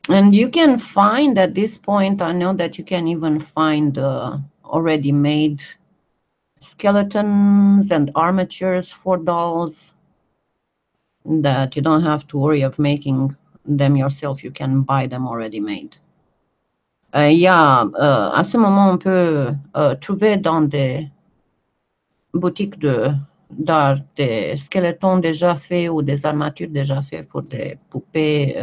Speaker 1: And you can find at this point, I know that you can even find uh, already made skeletons and armatures for dolls that you don't have to worry of making them yourself. You can buy them already made. Euh, il y a, euh, à ce moment, on peut euh, trouver dans des boutiques de d'art des squelettons déjà faits ou des armatures déjà faites pour des poupées,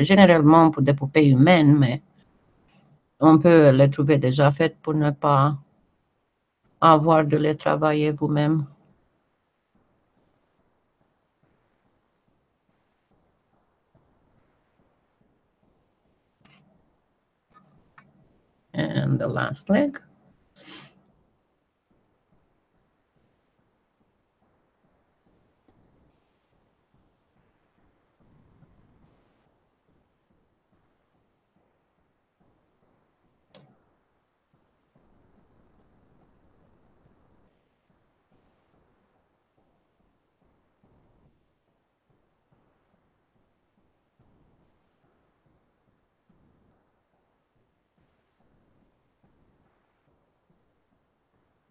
Speaker 1: généralement pour des poupées humaines, mais on peut les trouver déjà faites pour ne pas avoir de les travailler vous-même. And the last leg.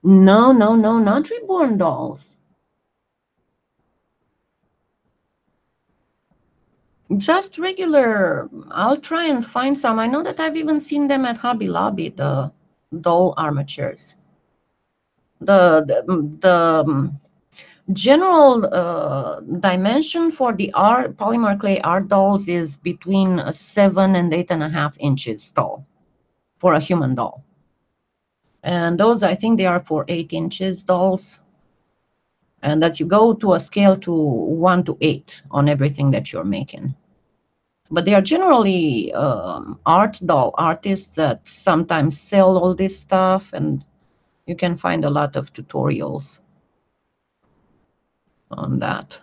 Speaker 1: No, no, no, not reborn dolls. Just regular. I'll try and find some. I know that I've even seen them at Hobby Lobby, the doll armatures. The, the, the um, general uh, dimension for the art polymer clay art dolls is between seven and eight and a half inches tall for a human doll. And those, I think they are for eight inches dolls. And that you go to a scale to one to eight on everything that you're making. But they are generally um, art doll artists that sometimes sell all this stuff and you can find a lot of tutorials on that.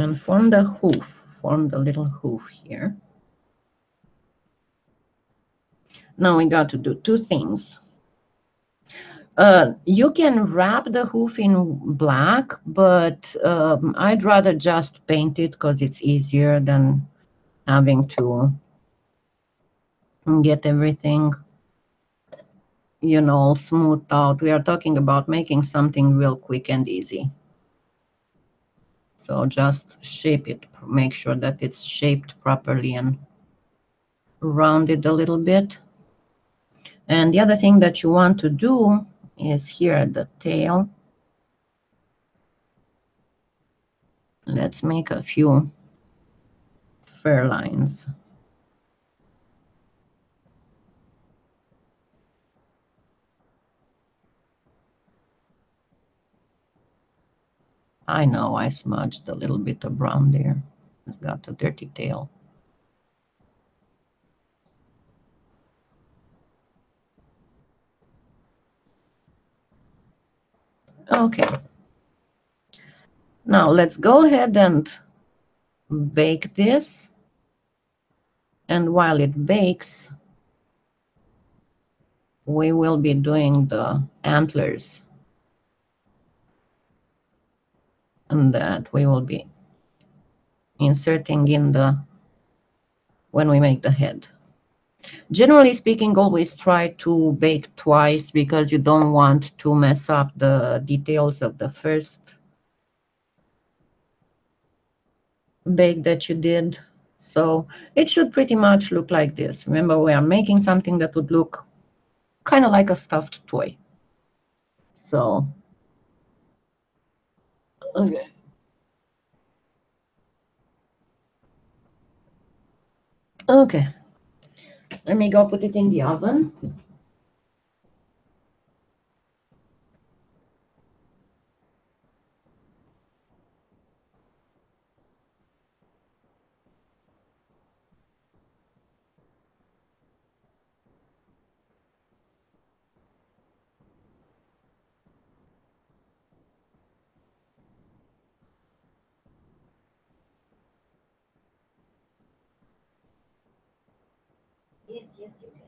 Speaker 1: And form the hoof, form the little hoof here. Now we got to do two things. Uh, you can wrap the hoof in black, but um, I'd rather just paint it because it's easier than having to get everything, you know, smoothed out. We are talking about making something real quick and easy. So just shape it, make sure that it's shaped properly and rounded a little bit. And the other thing that you want to do is here at the tail. let's make a few fur lines. I know I smudged a little bit of brown there. It's got a dirty tail. Okay. Now let's go ahead and bake this. And while it bakes, we will be doing the antlers. And that we will be inserting in the, when we make the head. Generally speaking, always try to bake twice because you don't want to mess up the details of the first bake that you did. So it should pretty much look like this. Remember, we are making something that would look kind of like a stuffed toy. So, okay. Okay. Let me go put it in the oven. Yes,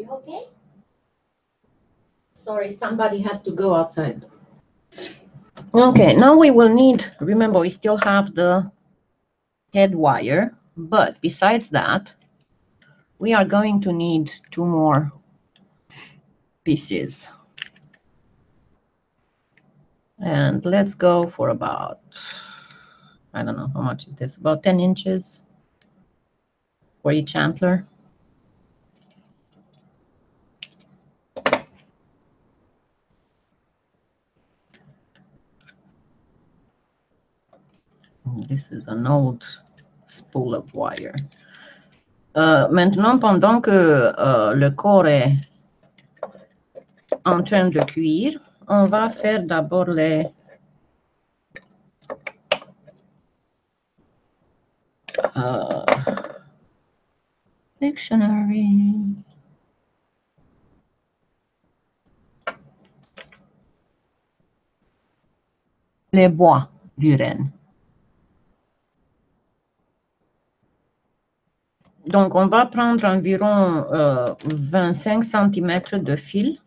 Speaker 1: You okay? Sorry, somebody had to go outside. Okay, now we will need, remember, we still have the head wire, but besides that, we are going to need two more pieces. And let's go for about, I don't know, how much is this? About 10 inches for each antler. This is an old spool of wire. Euh, maintenant, pendant que euh, le corps est en train de cuire, on va faire d'abord les euh, dictionary. Les bois du. Donc, on va prendre environ euh, 25 cm de fil.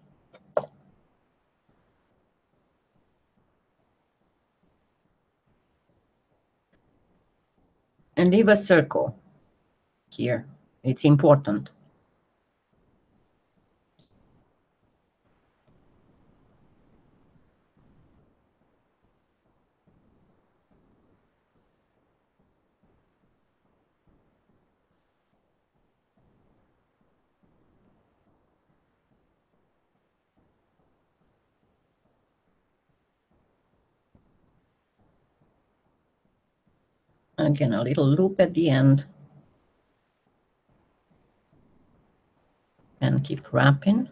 Speaker 1: And leave a circle here. It's important. again, a little loop at the end. And keep wrapping.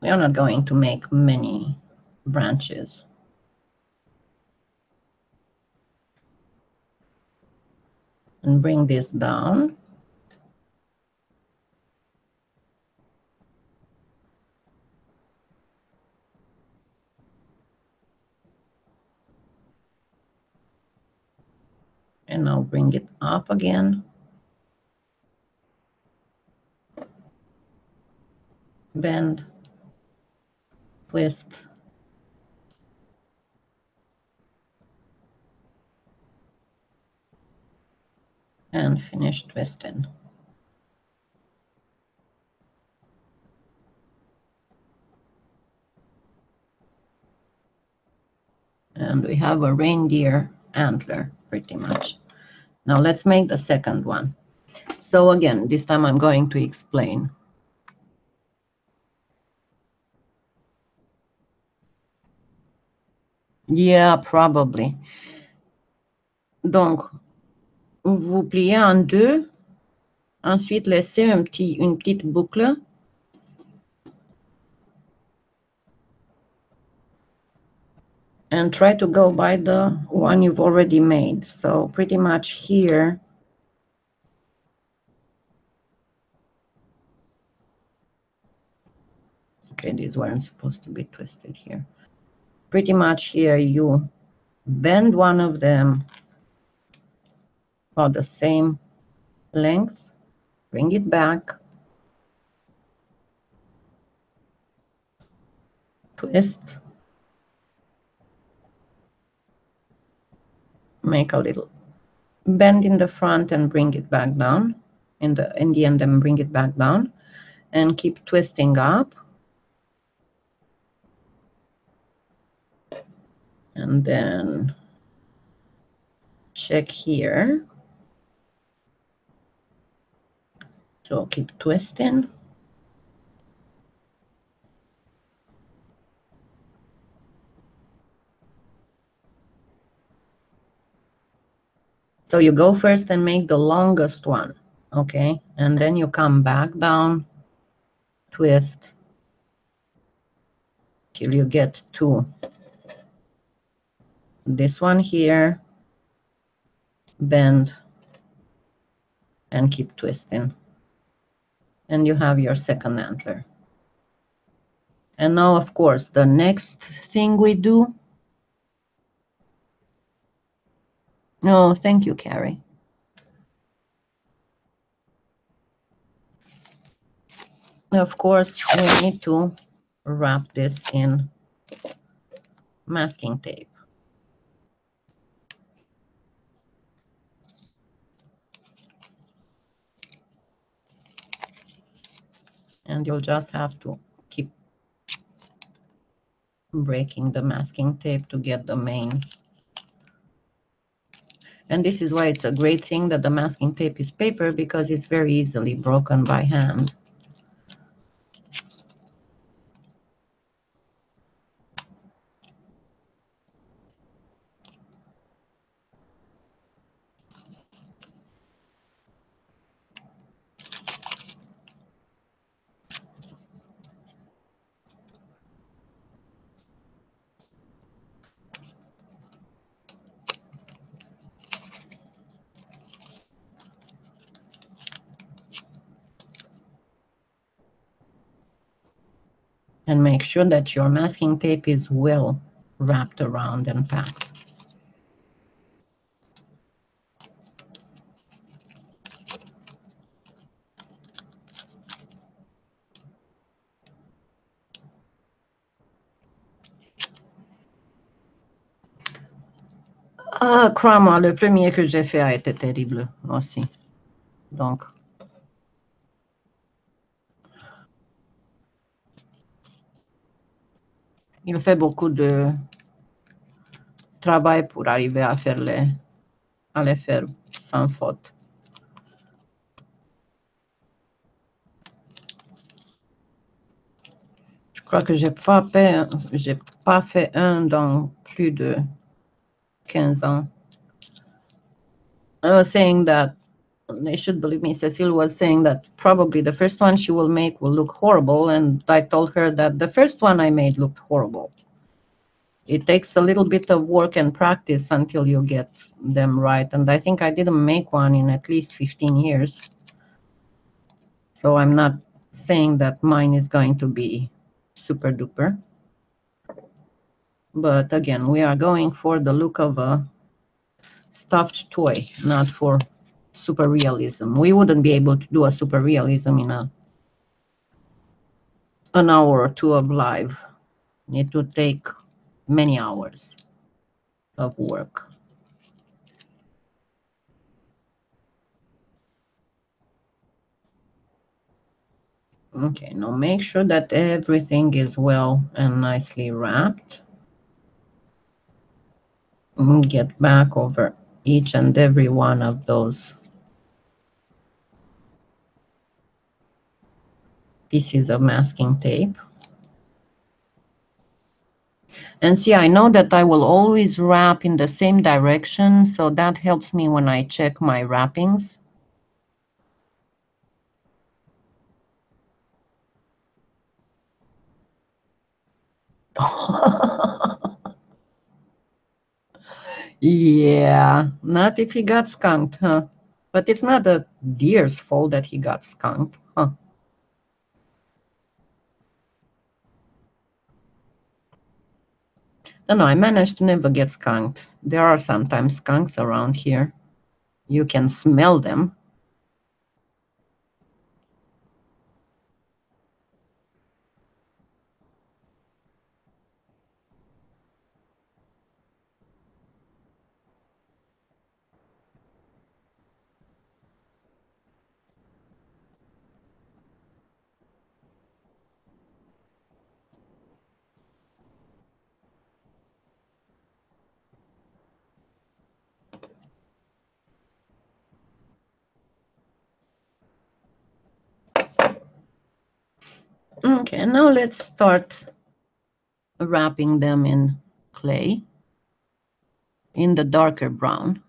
Speaker 1: We are not going to make many branches. And bring this down. And now bring it up again. Bend, twist, and finish twisting. And we have a reindeer antler pretty much. Now let's make the second one. So again, this time I'm going to explain. Yeah, probably. Donc, vous pliez en deux, ensuite laissez un petit, une petite boucle. And try to go by the one you've already made. So pretty much here. Okay, these weren't supposed to be twisted here. Pretty much here you bend one of them about the same length, bring it back, twist, make a little bend in the front and bring it back down in the in the end and bring it back down and keep twisting up and then check here So keep twisting. So you go first and make the longest one, okay? And then you come back down, twist, till you get to this one here, bend, and keep twisting and you have your second antler. And now, of course, the next thing we do. No, thank you, Carrie. Of course, we need to wrap this in masking tape. and you'll just have to keep breaking the masking tape to get the main. And this is why it's a great thing that the masking tape is paper because it's very easily broken by hand. Sure that your masking tape is well wrapped around and packed. Ah, crois-moi, le premier que j'ai fait a été terrible aussi. Donc, il fait beaucoup de travail pour arriver à faire les, faire sans faute. Je crois que j'ai pas fait, j'ai pas fait un dans plus de 15 ans. I was saying that they should believe me. Cecile was saying that probably the first one she will make will look horrible. And I told her that the first one I made looked horrible. it takes a little bit of work and practice until you get them right. And I think I didn't make one in at least 15 years. So I'm not saying that mine is going to be super duper. But again, we are going for the look of a stuffed toy, not for super realism. We wouldn't be able to do a super realism in a an hour or two of live. It would take many hours of work. Okay, now make sure that everything is well and nicely wrapped. And get back over each and every one of those pieces of masking tape. And see, I know that I will always wrap in the same direction, so that helps me when I check my wrappings. yeah, not if he got skunked, huh? But it's not the deer's fault that he got skunked, no, I managed to never get skunked. There are sometimes skunks around here. You can smell them. Okay, now let's start wrapping them in clay in the darker brown.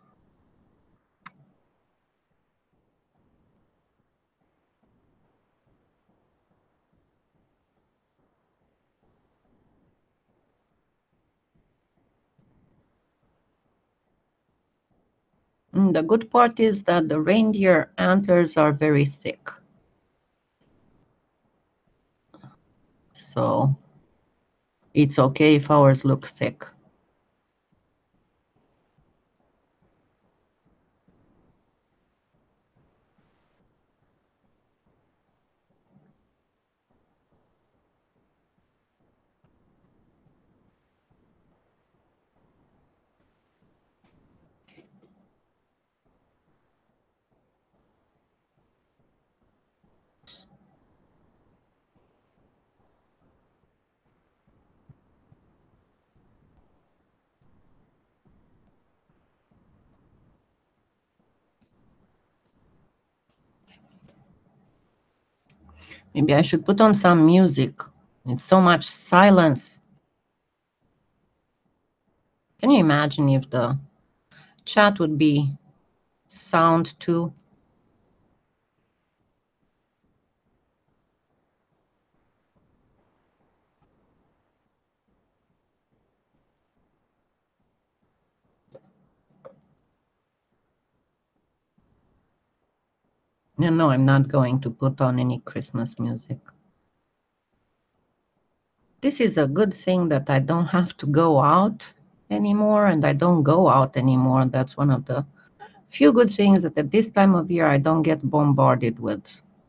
Speaker 1: The good part is that the reindeer antlers are very thick. So it's okay if ours look thick. Maybe I should put on some music. It's so much silence. Can you imagine if the chat would be sound too? No, no, I'm not going to put on any Christmas music. This is a good thing that I don't have to go out anymore and I don't go out anymore. That's one of the few good things that at this time of year I don't get bombarded with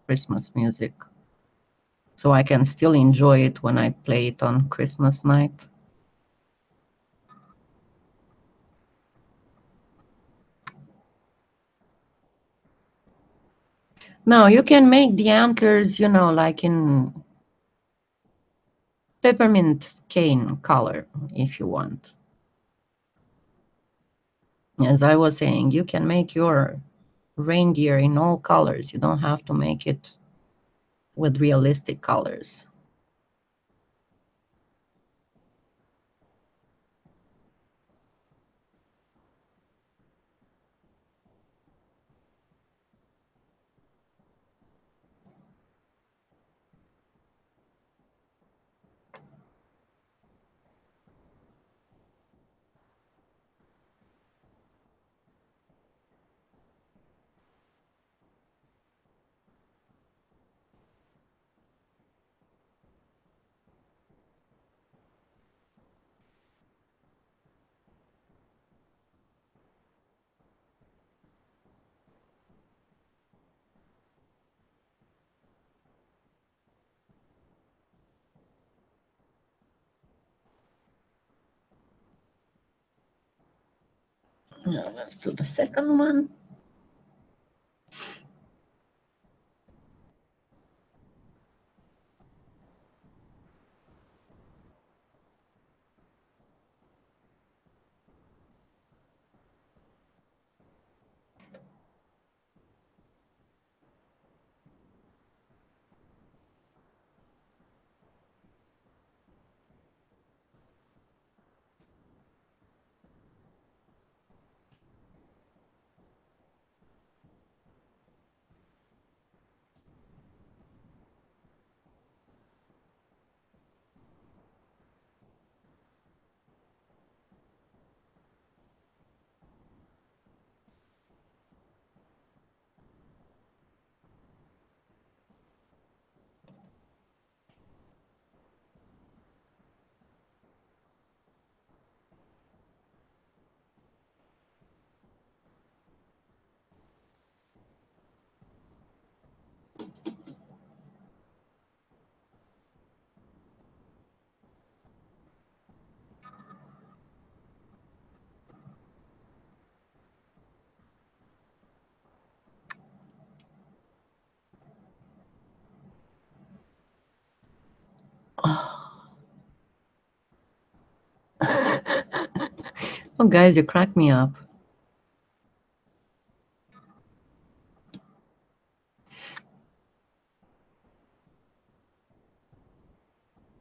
Speaker 1: Christmas music. So I can still enjoy it when I play it on Christmas night. Now you can make the antlers, you know, like in peppermint cane color if you want. As I was saying, you can make your reindeer in all colors. You don't have to make it with realistic colors. Now let's do the second one. Oh, guys, you crack me up.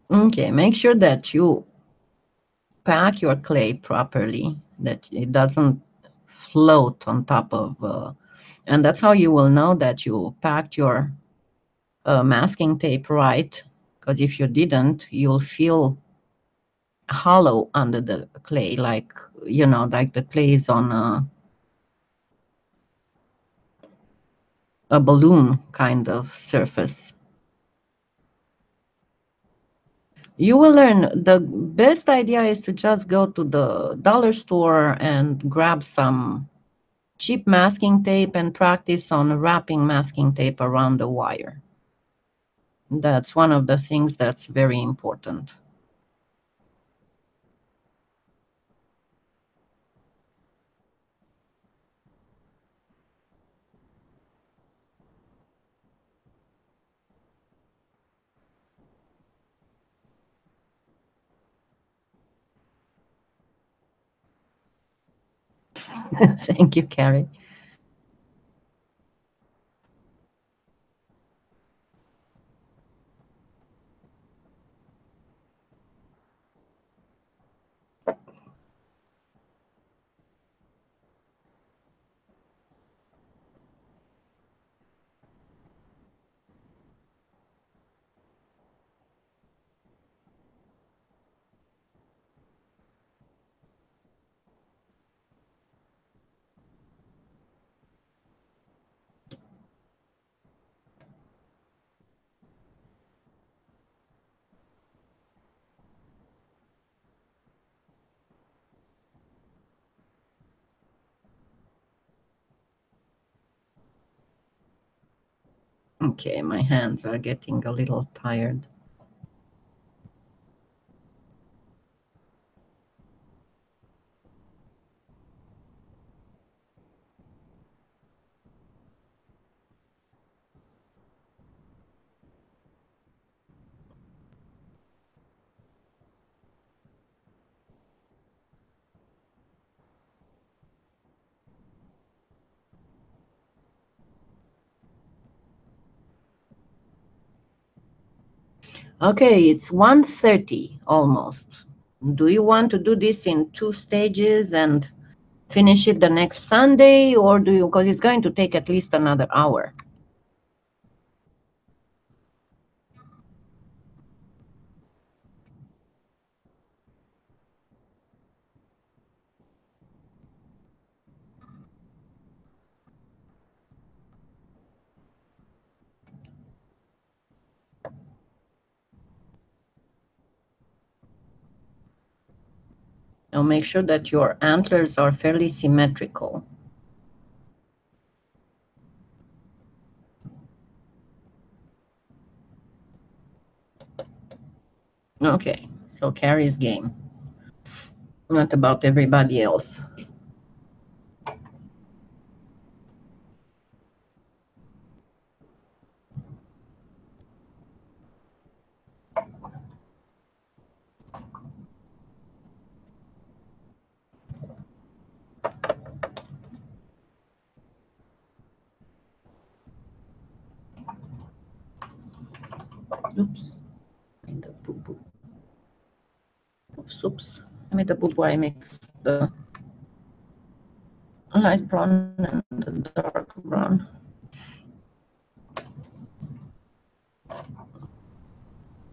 Speaker 1: Okay, make sure that you pack your clay properly, that it doesn't float on top of, uh, and that's how you will know that you packed your uh, masking tape right, because if you didn't, you'll feel hollow under the clay, like, you know, like the clay is on a, a balloon kind of surface. You will learn the best idea is to just go to the dollar store and grab some cheap masking tape and practice on wrapping masking tape around the wire. That's one of the things that's very important. Thank you, Carrie. Okay, my hands are getting a little tired. Okay, it's 1.30 almost. Do you want to do this in two stages and finish it the next Sunday or do you, because it's going to take at least another hour. Now make sure that your antlers are fairly symmetrical. Okay, so Carrie's game. Not about everybody else. Oops. In the boo boo. Oops, oops. I made the boo. I mixed the light brown and the dark brown.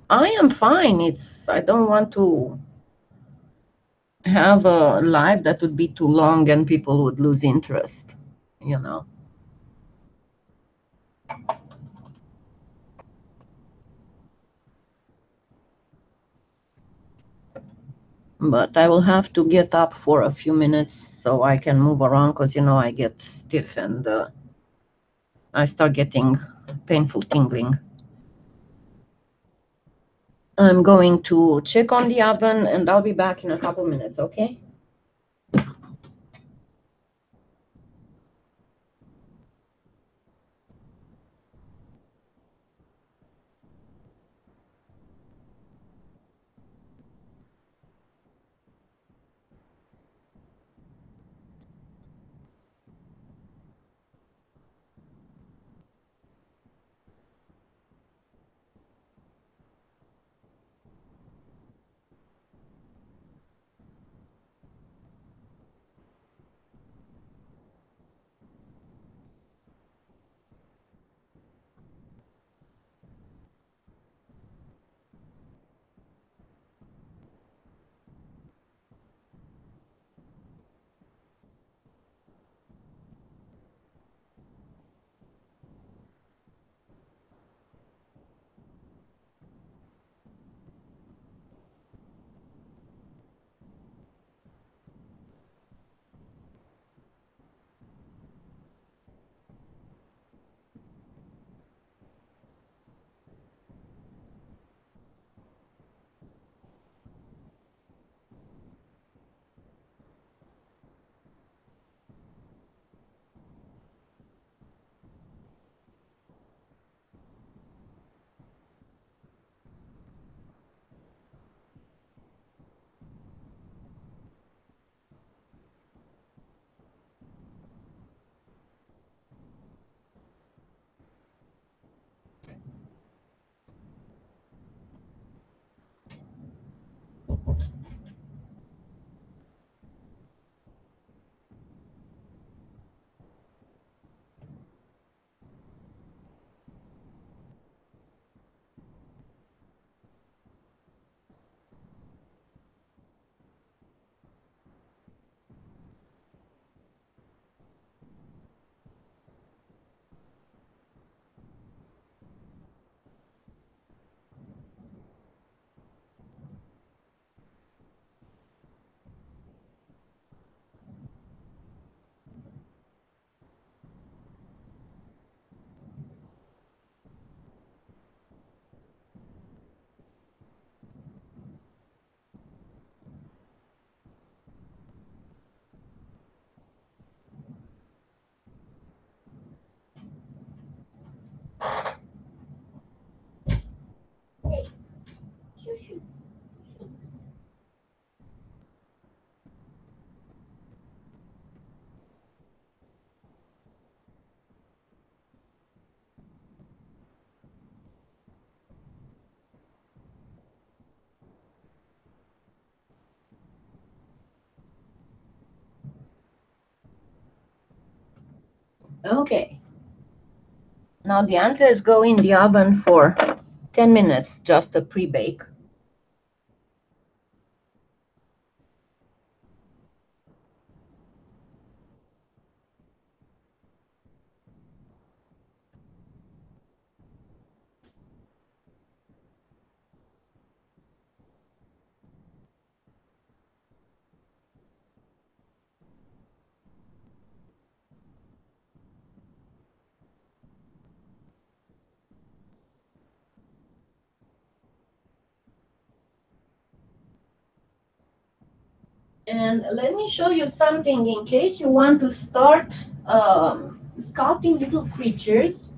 Speaker 1: I am fine. It's I don't want to have a live that would be too long and people would lose interest, you know. But I will have to get up for a few minutes so I can move around because, you know, I get stiff and uh, I start getting painful tingling. I'm going to check on the oven and I'll be back in a couple minutes, okay? Okay. Now the antlers go in the oven for 10 minutes, just a pre-bake. And let me show you something in case you want to start um, sculpting little creatures.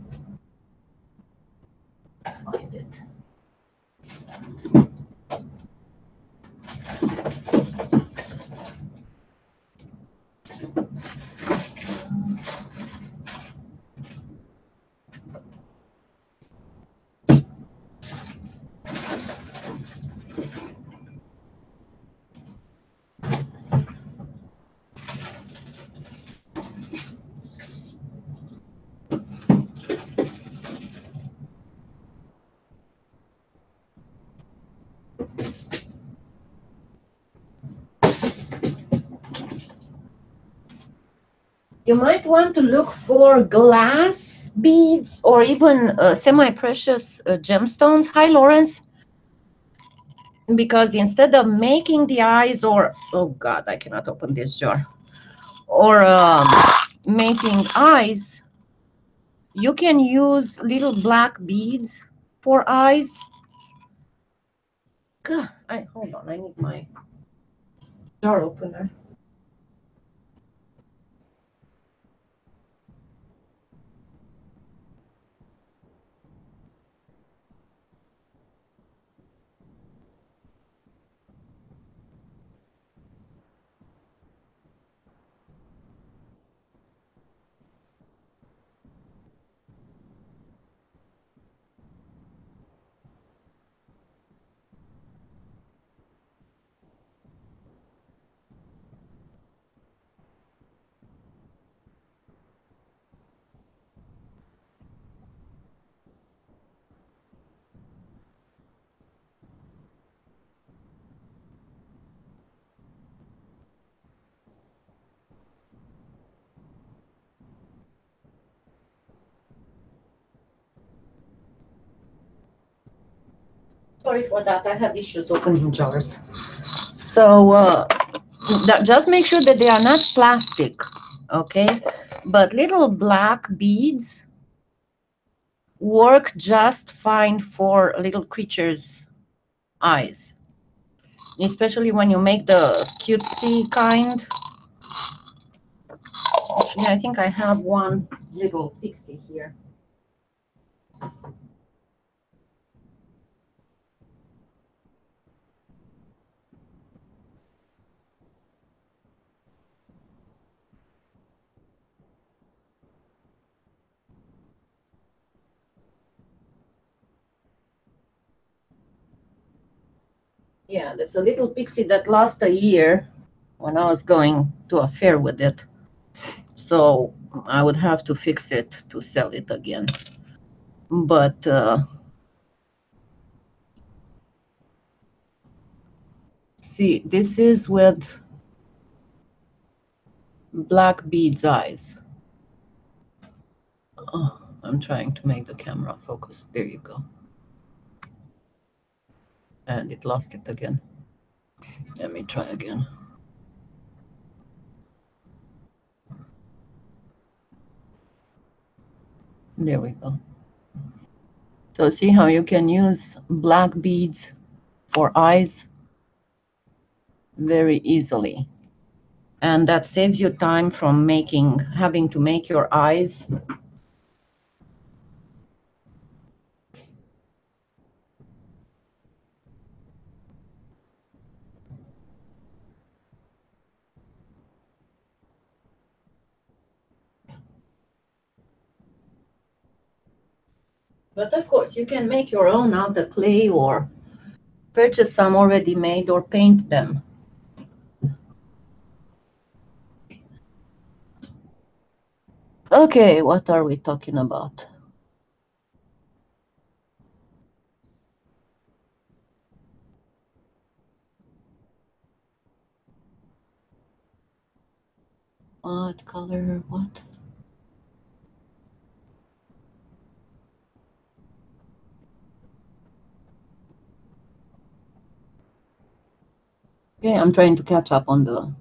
Speaker 1: You might want to look for glass beads or even uh, semi-precious uh, gemstones. Hi, Lawrence. Because instead of making the eyes or, oh God, I cannot open this jar, or um, making eyes, you can use little black beads for eyes. God, I, hold on, I need my jar opener. Sorry for that. I have issues opening jars. So uh, that, just make sure that they are not plastic, okay? But little black beads work just fine for little creatures' eyes, especially when you make the cutesy kind. Actually, I think I have one little pixie here. Yeah, that's a little pixie that lost a year when I was going to a fair with it. So I would have to fix it to sell it again. But uh, see, this is with black beads eyes. Oh, I'm trying to make the camera focus. There you go and it lost it again. Let me try again. There we go. So see how you can use black beads for eyes very easily. And that saves you time from making, having to make your eyes But of course, you can make your own out of clay or purchase some already made or paint them. Okay, what are we talking about? What color, what? Okay, I'm trying to catch up on the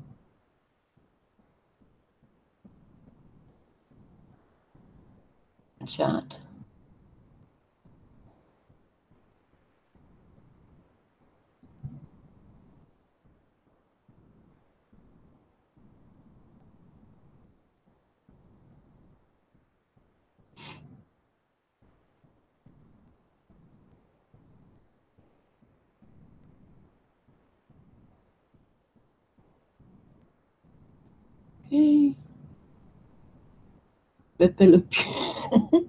Speaker 1: chat. Okay. Pepe Le Pew.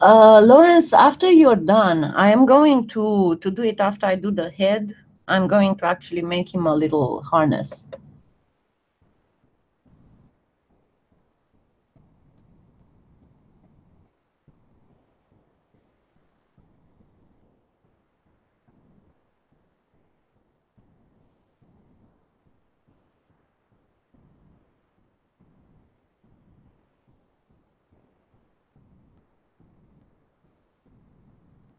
Speaker 1: Uh, Lawrence, after you're done, I am going to, to do it after I do the head. I'm going to actually make him a little harness.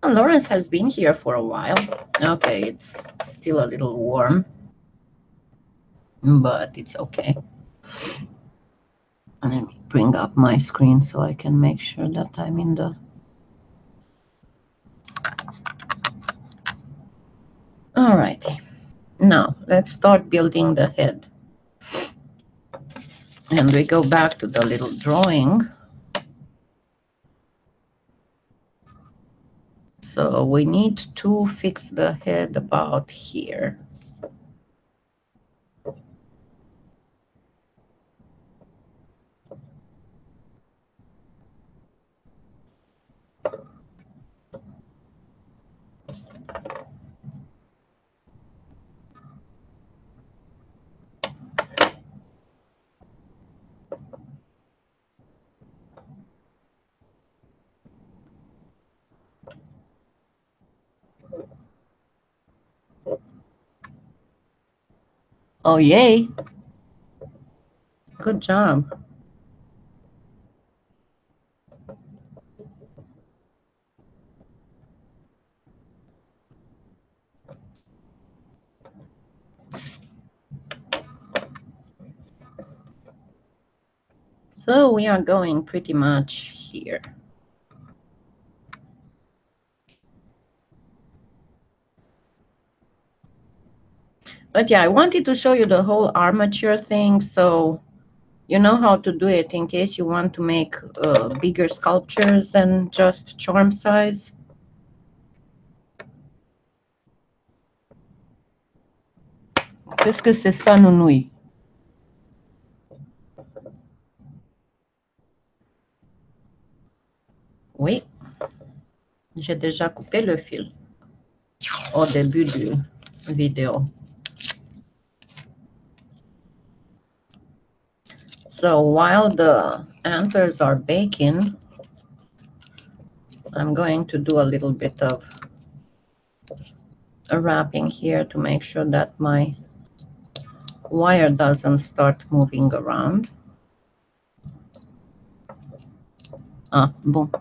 Speaker 1: Oh, Lawrence has been here for a while. Okay, it's still a little warm, but it's okay. Let me bring up my screen so I can make sure that I'm in the All righty. Now let's start building the head. And we go back to the little drawing. So we need to fix the head about here. Oh, yay. Good job. So we are going pretty much here. But yeah, I wanted to show you the whole armature thing so you know how to do it in case you want to make uh, bigger sculptures than just charm size. Qu'est-ce que c'est ça, Nounouille? Oui, j'ai déjà coupé le fil au début du vidéo. So while the antlers are baking, I'm going to do a little bit of wrapping here to make sure that my wire doesn't start moving around. Ah, boom.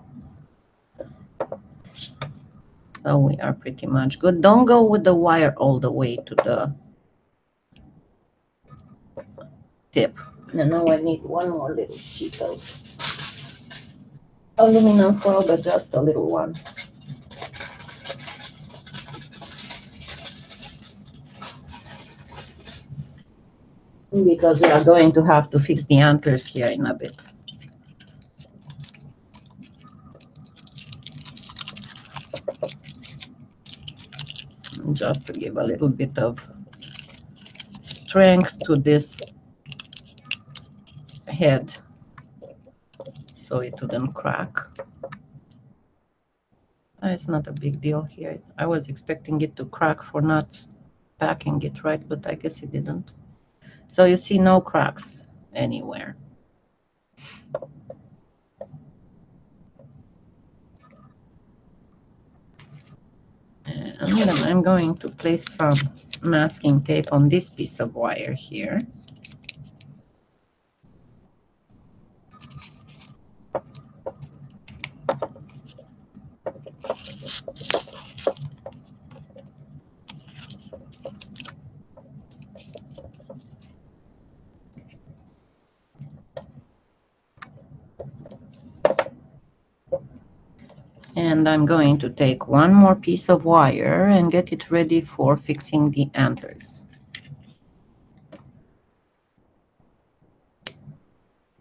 Speaker 1: So we are pretty much good. Don't go with the wire all the way to the tip. And now I need one more little sheet of aluminum foil, but just a little one. Because we are going to have to fix the anchors here in a bit. Just to give a little bit of strength to this head so it wouldn't crack. Uh, it's not a big deal here. I was expecting it to crack for not packing it right, but I guess it didn't. So you see no cracks anywhere. And I'm going to place some masking tape on this piece of wire here. And I'm going to take one more piece of wire and get it ready for fixing the antlers.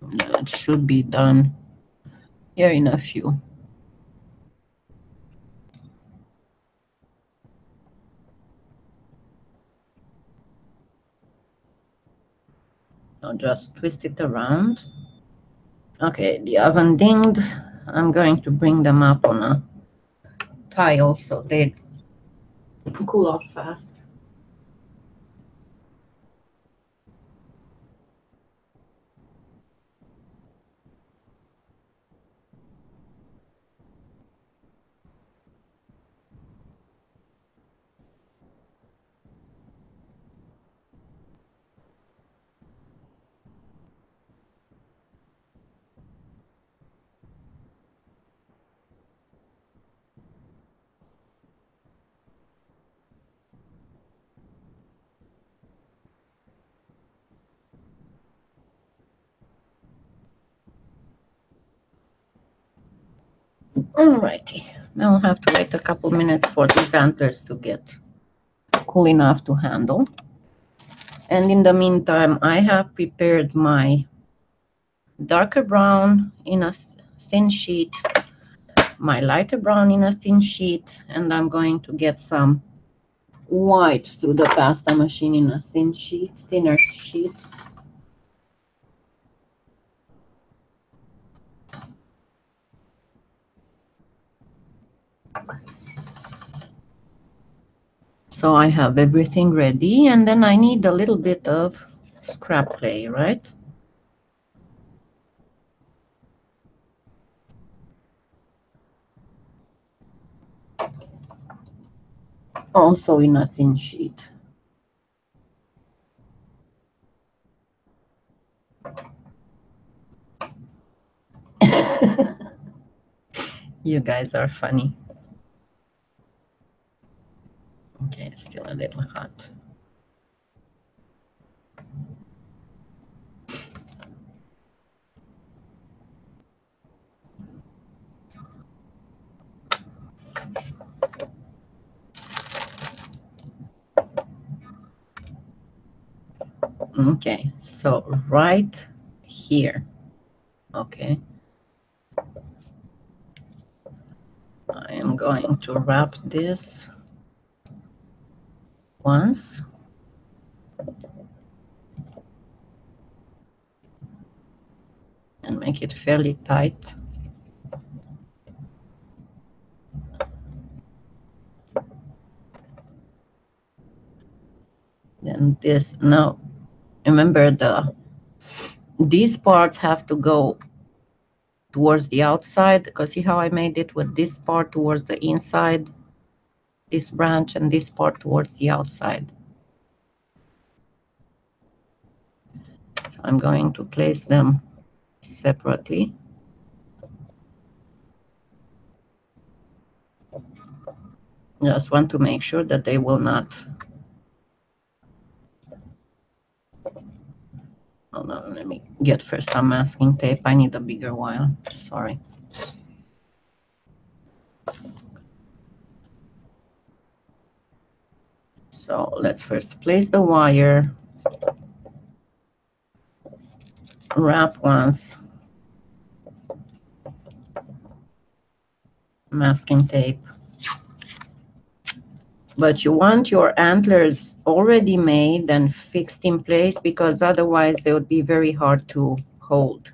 Speaker 1: That should be done here in a few. I'll just twist it around. Okay, the oven dinged. I'm going to bring them up on a tile so they cool off fast. Alrighty, now I'll have to wait a couple minutes for these antlers to get cool enough to handle. And in the meantime, I have prepared my darker brown in a thin sheet, my lighter brown in a thin sheet, and I'm going to get some white through the pasta machine in a thin sheet, thinner sheet. So I have everything ready and then I need a little bit of scrap clay, right? Also in a thin sheet. you guys are funny. Okay, it's still a little hot. Okay, so right here, okay, I am going to wrap this once. And make it fairly tight. Then this, now remember the, these parts have to go towards the outside because see how I made it with this part towards the inside this branch and this part towards the outside. So I'm going to place them separately. Just want to make sure that they will not Hold on, let me get first some masking tape. I need a bigger one. Sorry. So let's first place the wire, wrap once, masking tape. But you want your antlers already made and fixed in place because otherwise they would be very hard to hold.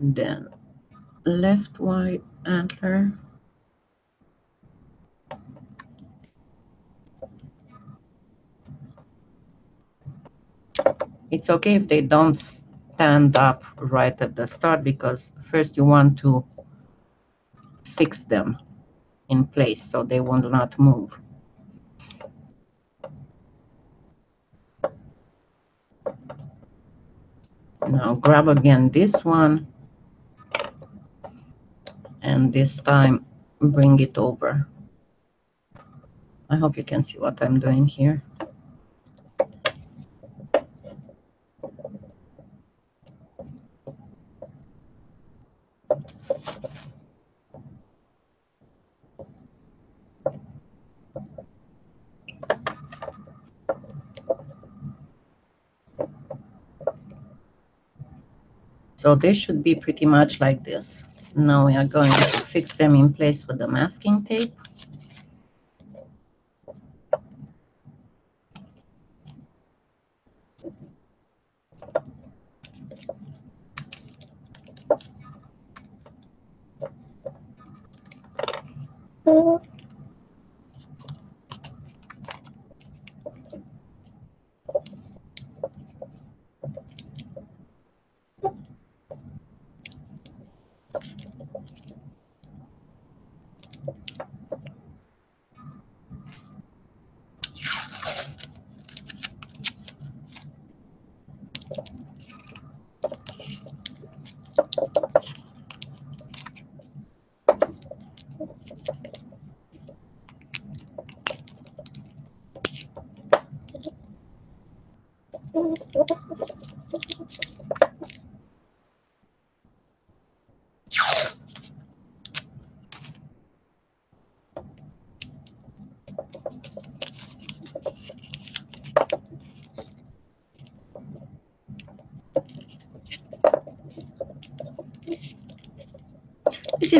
Speaker 1: Then left wide antler. It's okay if they don't stand up right at the start because first you want to fix them in place so they will not move. Now grab again this one and this time bring it over. I hope you can see what I'm doing here. They should be pretty much like this. Now we are going to fix them in place with the masking tape.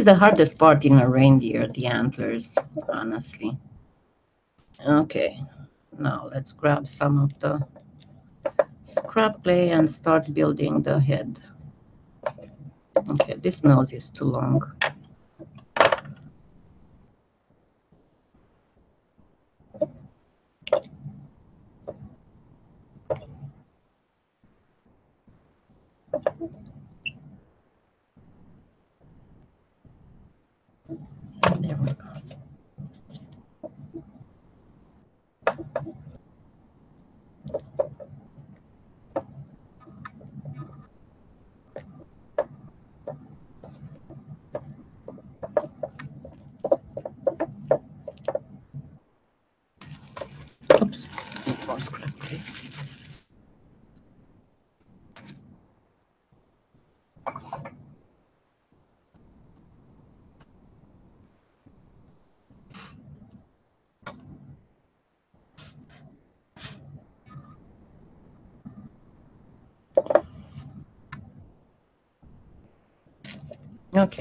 Speaker 1: Is the hardest part in a reindeer, the antlers, honestly. Okay, now let's grab some of the scrap clay and start building the head. Okay, this nose is too long.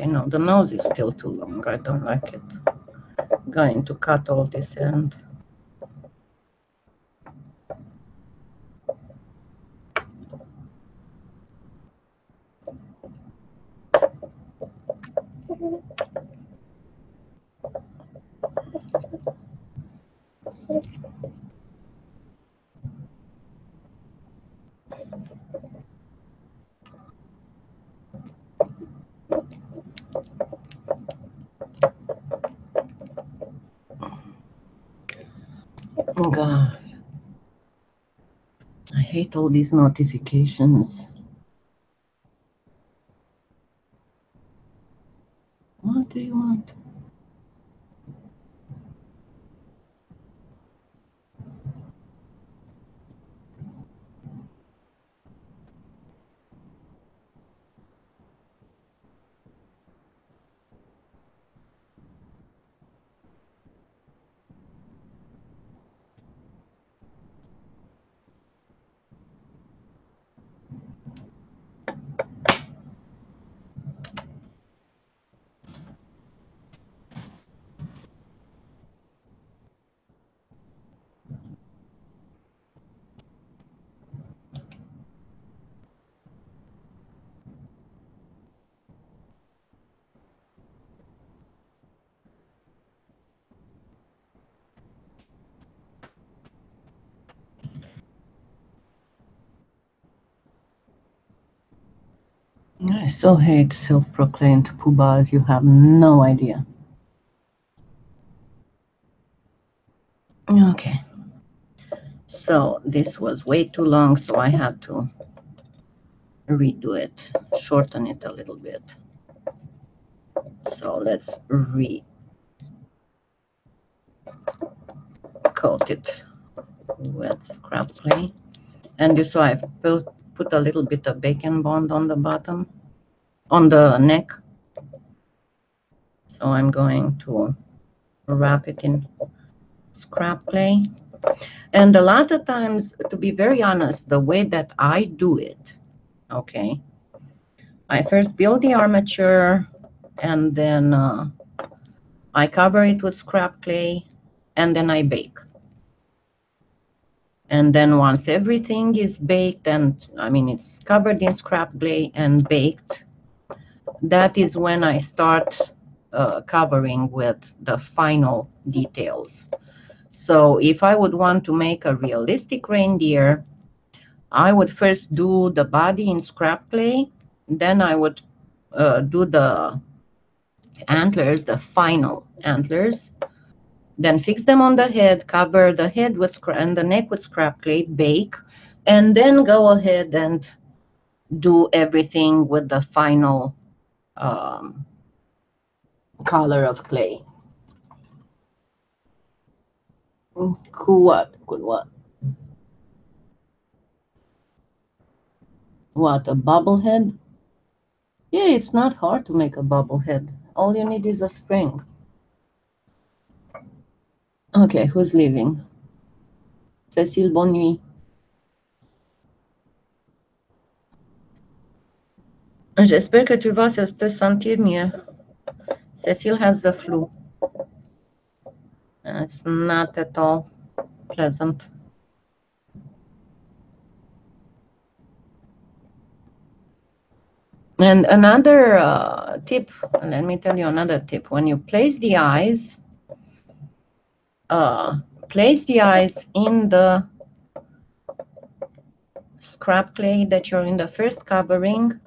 Speaker 1: Okay, no, the nose is still too long. I don't like it. I'm Going to cut all this end. Oh, God. I hate all these notifications. What do you want? I so hate self-proclaimed poobahs. You have no idea. Okay. So this was way too long, so I had to redo it, shorten it a little bit. So let's re coat it with scrap clay. And you saw I put, put a little bit of Bake & Bond on the bottom, on the neck. So I'm going to wrap it in scrap clay. And a lot of times, to be very honest, the way that I do it, okay, I first build the armature and then uh, I cover it with scrap clay and then I bake. And then once everything is baked and, I mean, it's covered in scrap clay and baked, that is when I start uh, covering with the final details. So if I would want to make a realistic reindeer, I would first do the body in scrap clay, then I would uh, do the antlers, the final antlers, then fix them on the head, cover the head with and the neck with scrap clay, bake, and then go ahead and do everything with the final um, color of clay. Good what? What, a bubble head? Yeah, it's not hard to make a bubble head. All you need is a spring. Okay, who's leaving? Cécile, bonne nuit. J'espère que tu vas te sentir mieux. Cecile has the flu. It's not at all pleasant. And another uh, tip, let me tell you another tip. When you place the eyes, uh, place the eyes in the scrap clay that you're in the first covering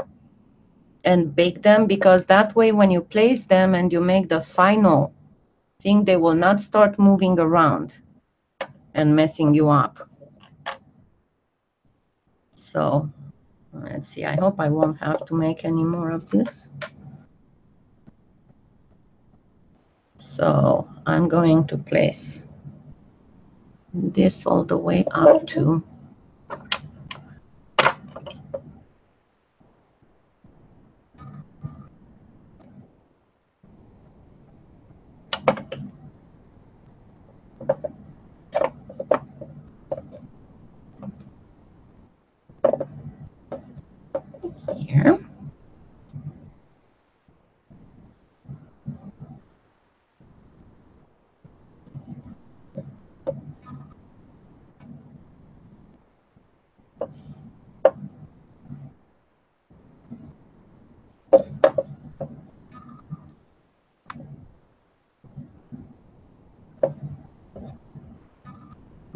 Speaker 1: and bake them because that way when you place them and you make the final thing, they will not start moving around and messing you up. So let's see, I hope I won't have to make any more of this. So I'm going to place this all the way up to here.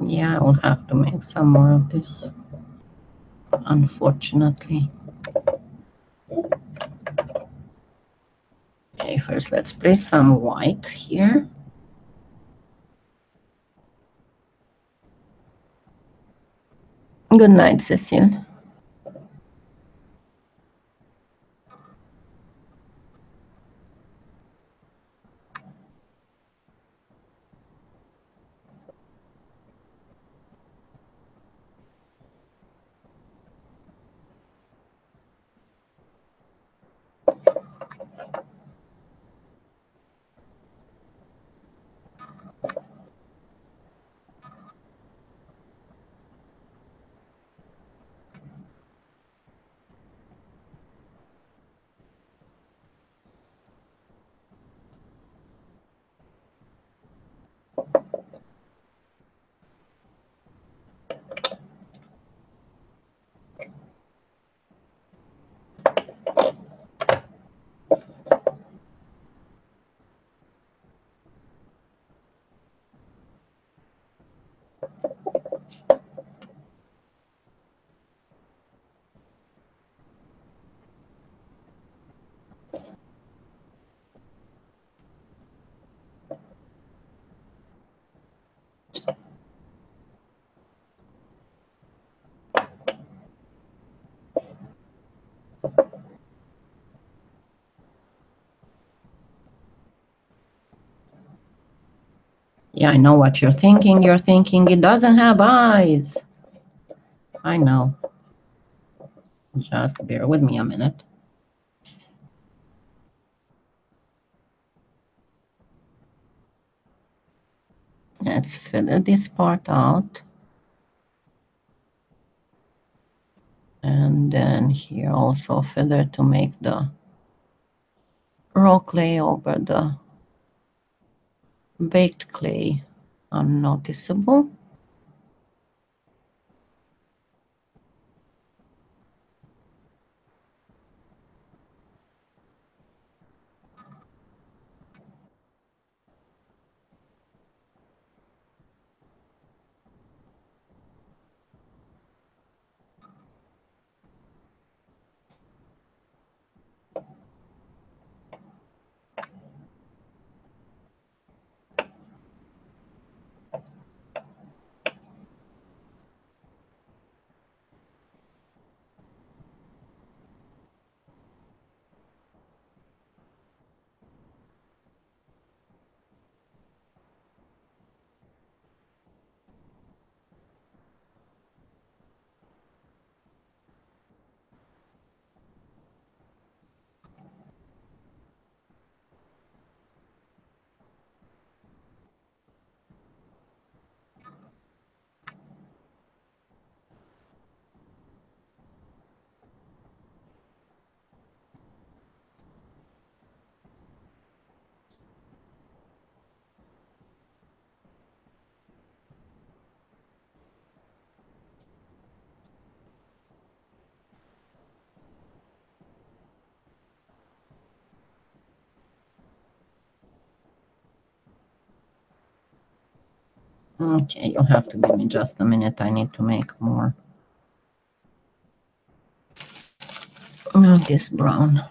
Speaker 1: Yeah, I will some more of this, unfortunately. Okay, first let's place some white here. Good night, Cecile. Yeah, I know what you're thinking. You're thinking it doesn't have eyes. I know. Just bear with me a minute. Let's fill this part out. And then here also feather to make the raw clay over the baked clay unnoticeable. Okay, you'll have to give me just a minute. I need to make more this brown.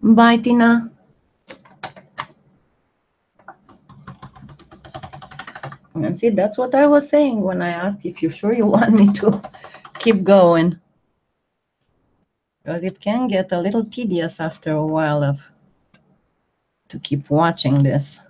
Speaker 1: Bye, Tina. And see, that's what I was saying when I asked if you're sure you want me to keep going. Because it can get a little tedious after a while of to keep watching this.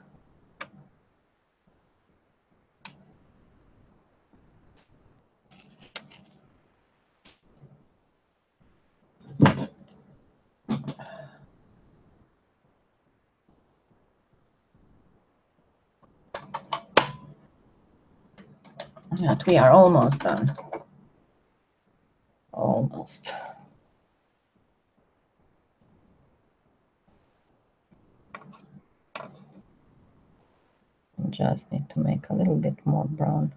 Speaker 1: But we are almost done. Almost. Just need to make a little bit more brown.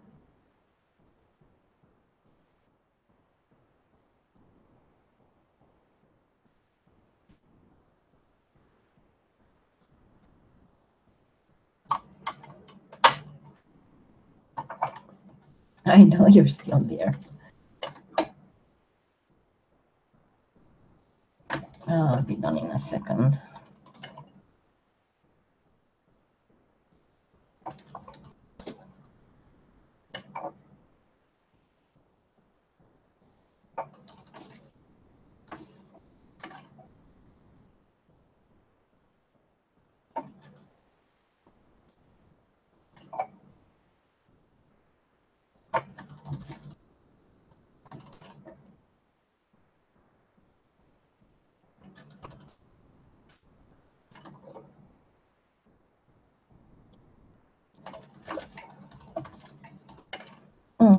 Speaker 1: I know you're still there. I'll be done in a second.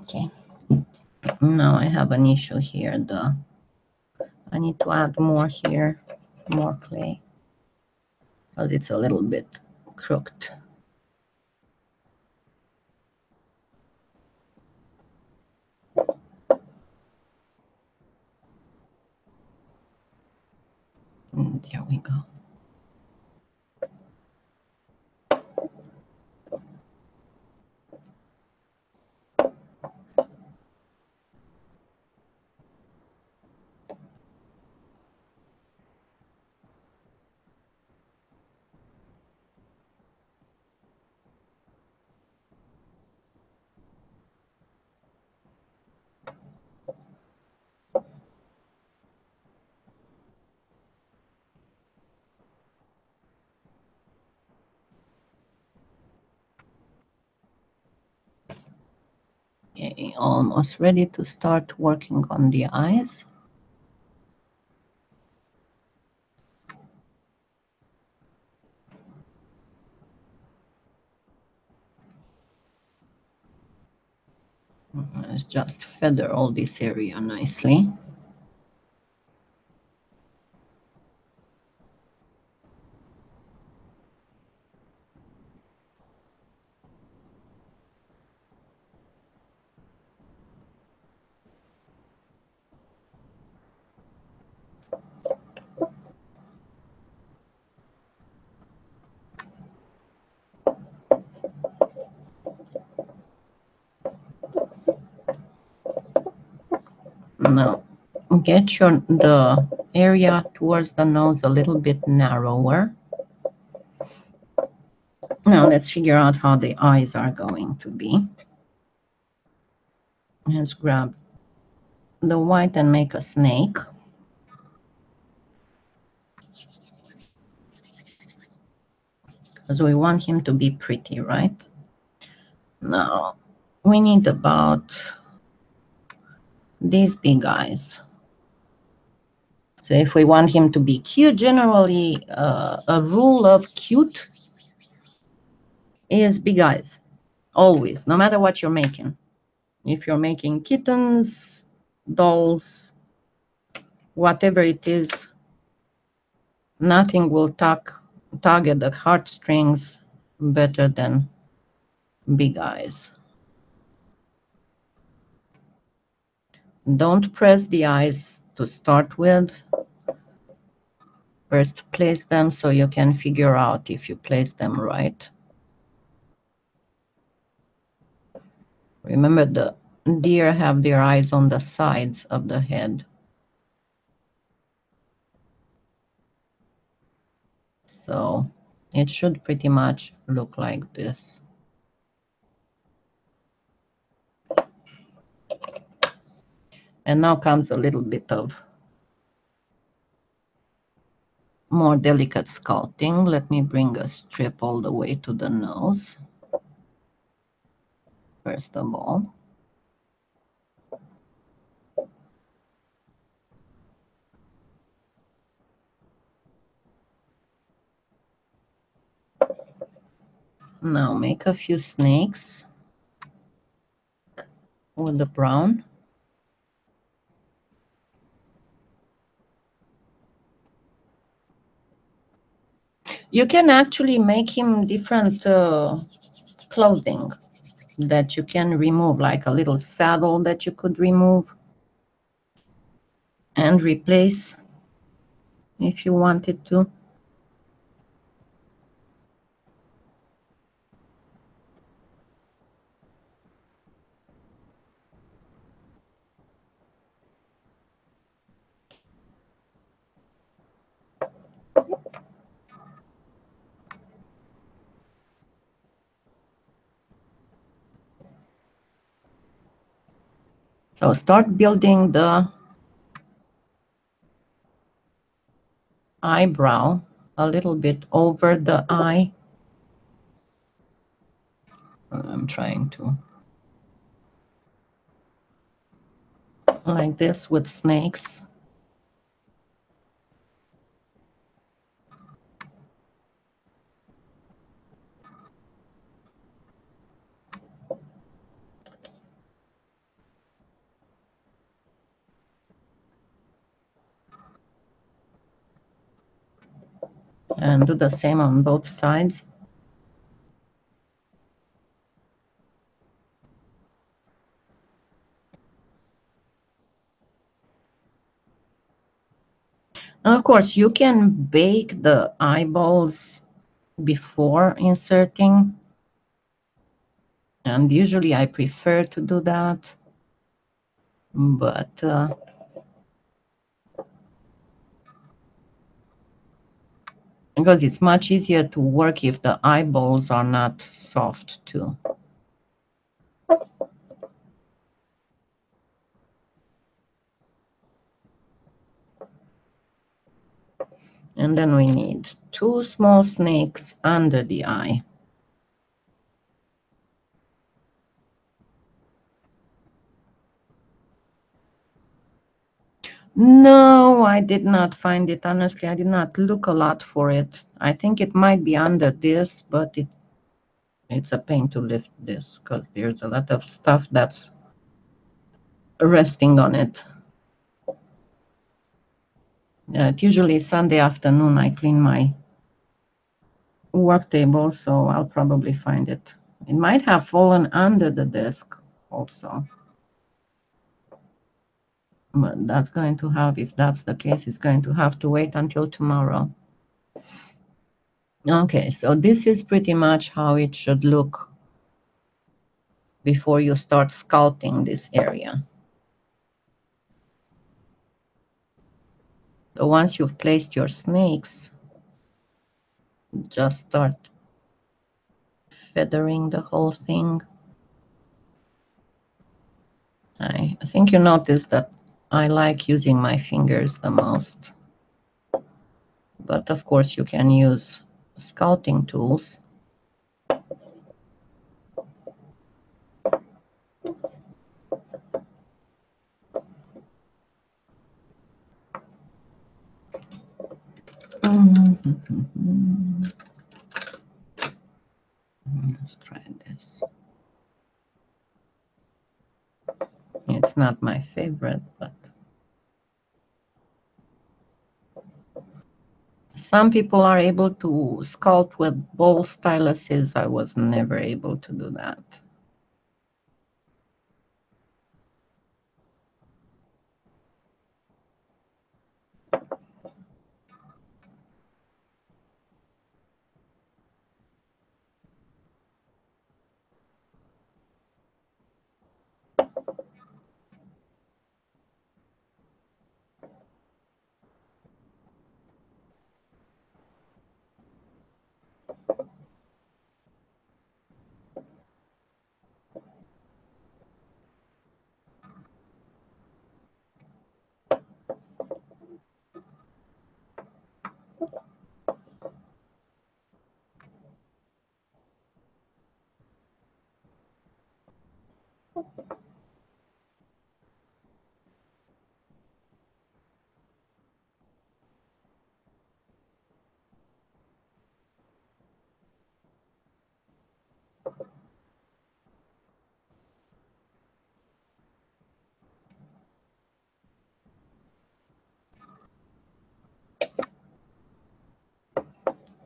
Speaker 1: Okay. Now I have an issue here. The I need to add more here, more clay, because it's a little bit crooked. And there we go. Okay, almost ready to start working on the eyes. Let's just feather all this area nicely. Now, get your the area towards the nose a little bit narrower. Now let's figure out how the eyes are going to be. Let's grab the white and make a snake. Because we want him to be pretty, right? Now, we need about these big eyes. So if we want him to be cute, generally uh, a rule of cute is big eyes, always, no matter what you're making. If you're making kittens, dolls, whatever it is, nothing will tug at the heartstrings better than big eyes. Don't press the eyes to start with. First, place them so you can figure out if you place them right. Remember the deer have their eyes on the sides of the head. So it should pretty much look like this. And now comes a little bit of more delicate sculpting. Let me bring a strip all the way to the nose, first of all. Now make a few snakes with the brown. You can actually make him different uh, clothing that you can remove, like a little saddle that you could remove and replace if you wanted to. So start building the eyebrow a little bit over the eye. I'm trying to like this with snakes. And do the same on both sides. of course, you can bake the eyeballs before inserting. And usually I prefer to do that. But uh, because it's much easier to work if the eyeballs are not soft too. And then we need two small snakes under the eye. No, I did not find it. Honestly, I did not look a lot for it. I think it might be under this, but it it's a pain to lift this because there's a lot of stuff that's resting on it. Uh, it usually Sunday afternoon I clean my work table, so I'll probably find it. It might have fallen under the desk also that's going to have, if that's the case, it's going to have to wait until tomorrow. Okay, so this is pretty much how it should look before you start sculpting this area. So once you've placed your snakes, just start feathering the whole thing. I, think you notice that I like using my fingers the most. But of course you can use sculpting tools. Let's try this. It's not my favorite, but some people are able to sculpt with ball styluses. I was never able to do that.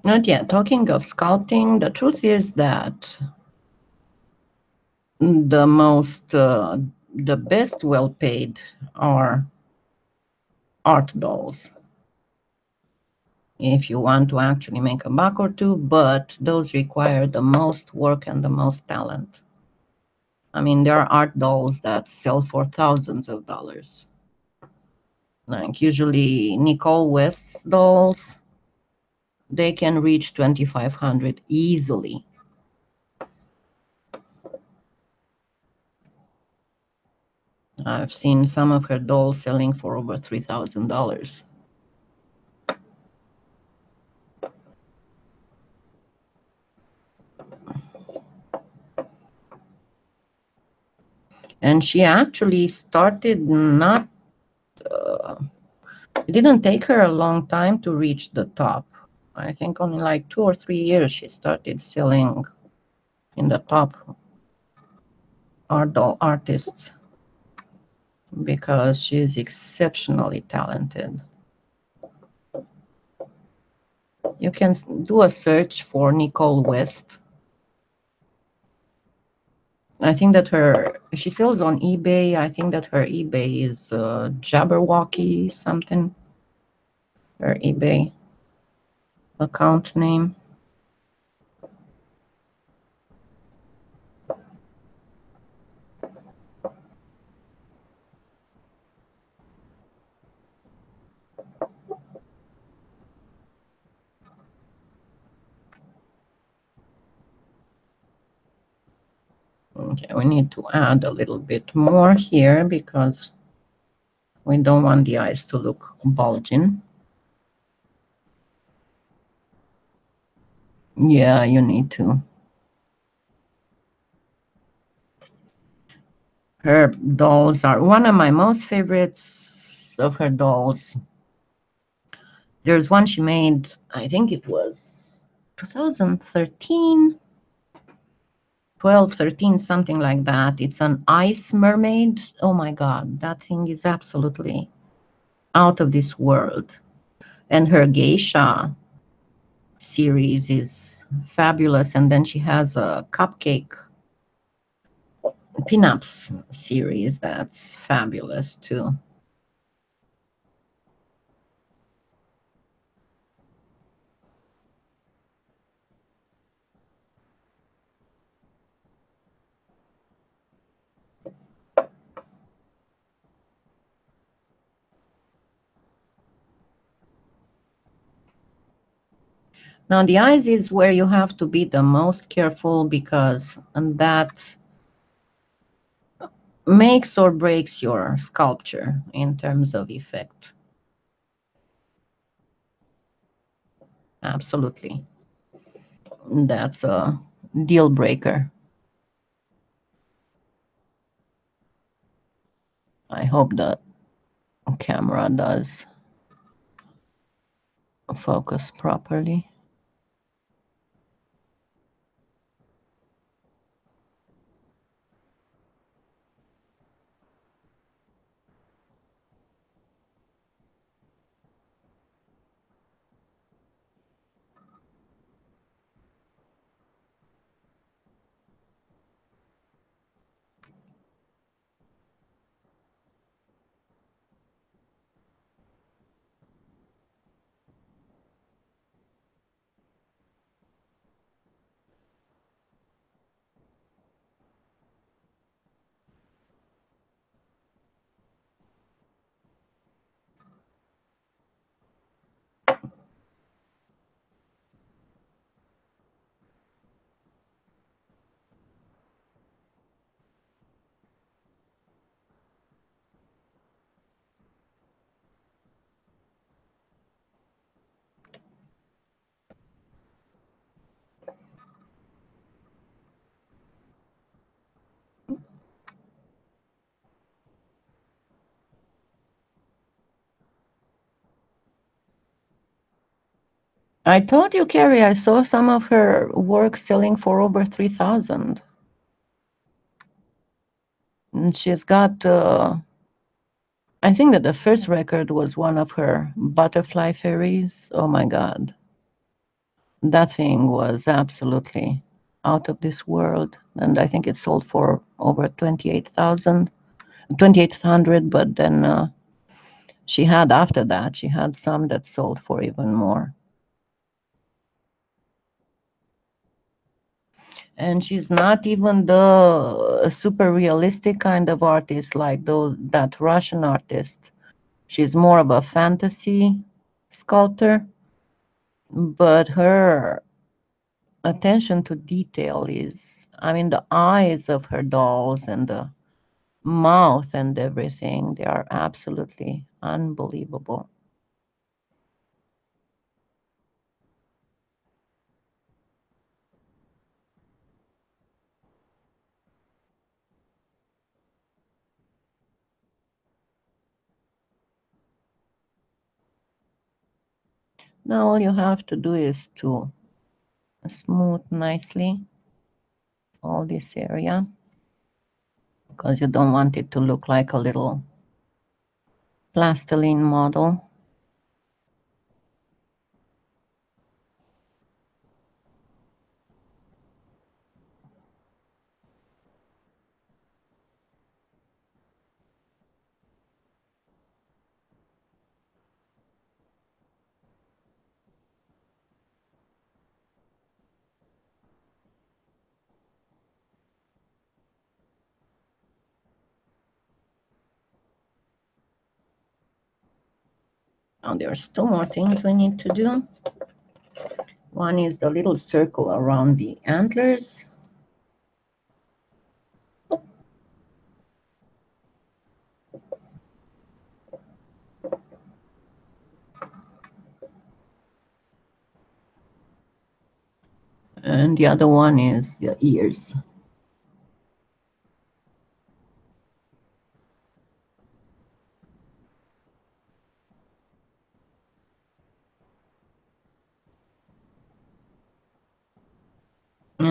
Speaker 1: Not yet. Talking of sculpting, the truth is that the most, uh, the best well paid are art dolls. If you want to actually make a buck or two, but those require the most work and the most talent. I mean, there are art dolls that sell for thousands of dollars. Like usually Nicole West's dolls they can reach 2500 easily. I've seen some of her dolls selling for over $3,000. And she actually started not, uh, it didn't take her a long time to reach the top. I think only like two or three years she started selling in the top art doll artists because she's exceptionally talented. You can do a search for Nicole West. I think that her, she sells on eBay. I think that her eBay is uh, Jabberwocky something. Her eBay account name Okay, we need to add a little bit more here because we don't want the eyes to look bulging. Yeah, you need to. Her dolls are one of my most favorites of her dolls. There's one she made, I think it was 2013, 12, 13, something like that. It's an ice mermaid. Oh my God, that thing is absolutely out of this world. And her geisha series is fabulous. And then she has a cupcake pinups series that's fabulous too. Now the eyes is where you have to be the most careful because that makes or breaks your sculpture in terms of effect. Absolutely. That's a deal breaker. I hope the camera does focus properly. I told you, Carrie, I saw some of her work selling for over 3,000. And she's got, uh, I think that the first record was one of her Butterfly Fairies. Oh my God. That thing was absolutely out of this world. And I think it sold for over 28,000, 2,800. But then uh, she had, after that, she had some that sold for even more. And she's not even the super realistic kind of artist like those that Russian artist. She's more of a fantasy sculptor, but her attention to detail is, I mean, the eyes of her dolls and the mouth and everything, they are absolutely unbelievable. Now all you have to do is to smooth nicely all this area because you don't want it to look like a little plastiline model. Now there's two more things we need to do. One is the little circle around the antlers. And the other one is the ears.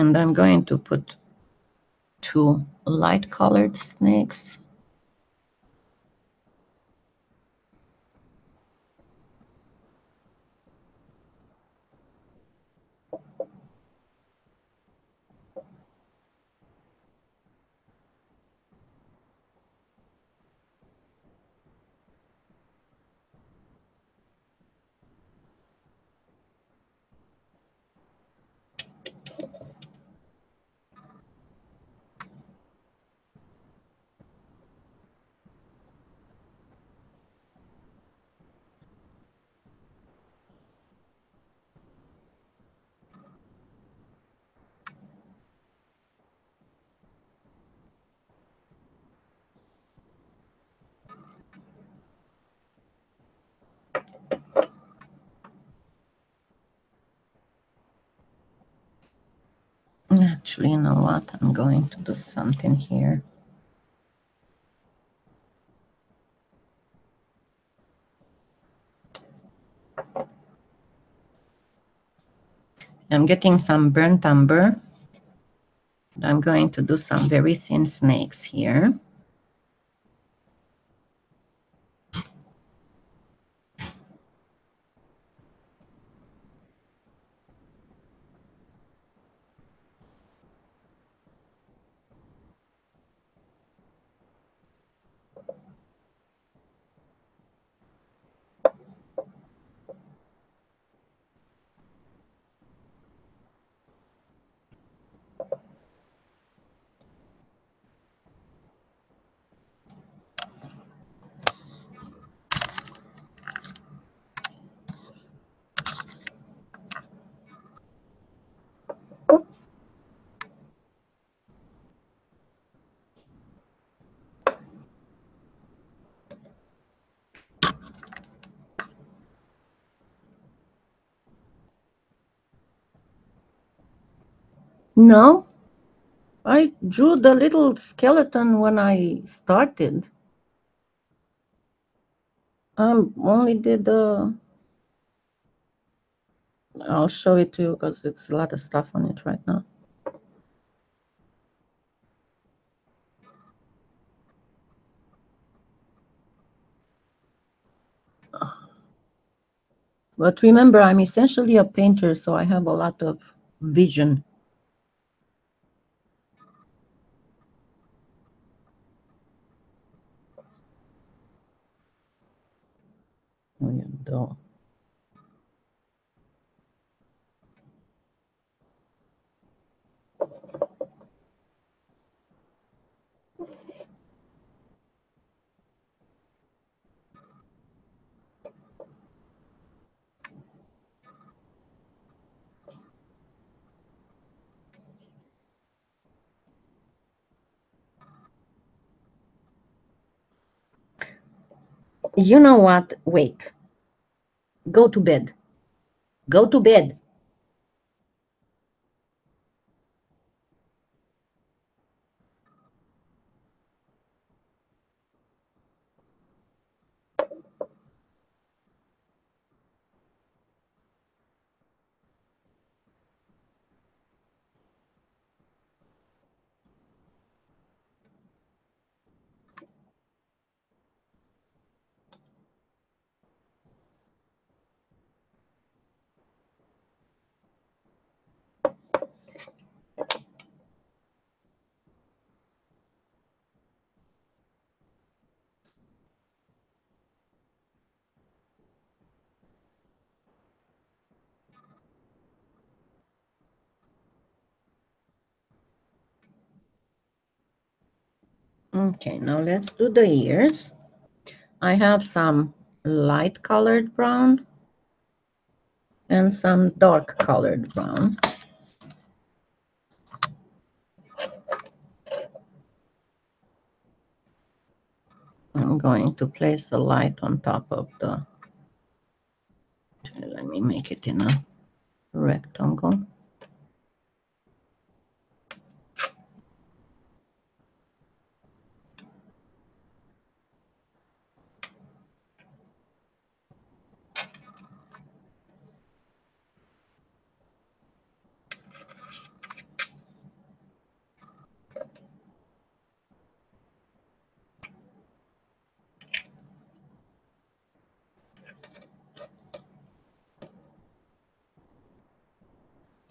Speaker 1: And I'm going to put two light colored snakes Actually, you know what? I'm going to do something here. I'm getting some burnt umber. I'm going to do some very thin snakes here. No, I drew the little skeleton when I started. I only did the I'll show it to you because it's a lot of stuff on it right now. But remember, I'm essentially a painter, so I have a lot of vision. You know what? Wait. Go to bed. Go to bed. Okay, now let's do the ears. I have some light colored brown and some dark colored brown. I'm going to place the light on top of the, let me make it in a rectangle.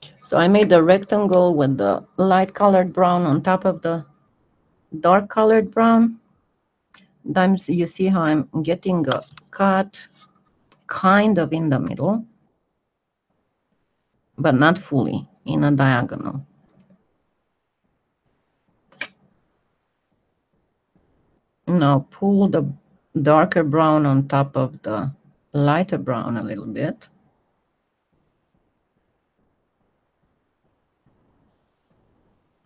Speaker 1: So I made a rectangle with the light colored brown on top of the dark colored brown. Sometimes you see how I'm getting a cut kind of in the middle, but not fully in a diagonal. Now pull the darker brown on top of the lighter brown a little bit.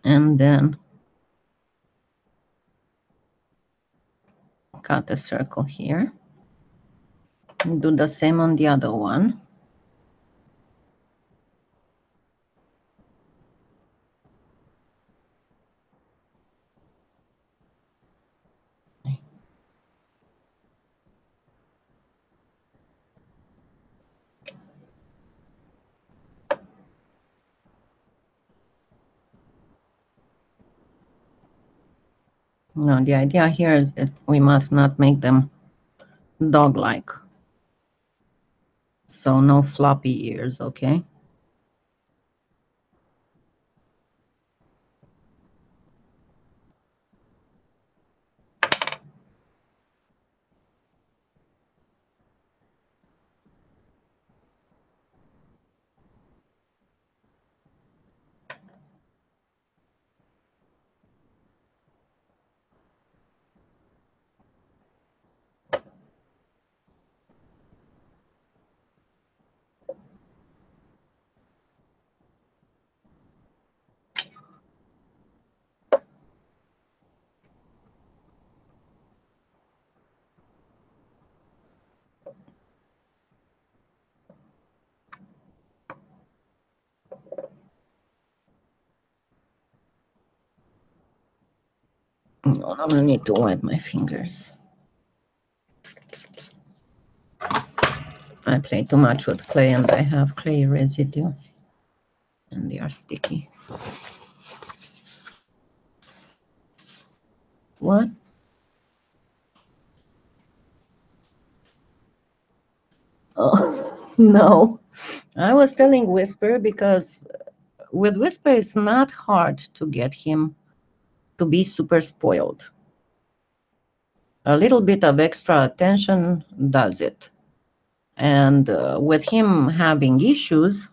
Speaker 1: And then cut a circle here and do the same on the other one. No, the idea here is that we must not make them dog-like. So no floppy ears, okay? I'm gonna need to wipe my fingers. I play too much with clay and I have clay residue and they are sticky. What? Oh, no. I was telling Whisper because with Whisper it's not hard to get him to be super spoiled. A little bit of extra attention does it. And uh, with him having issues,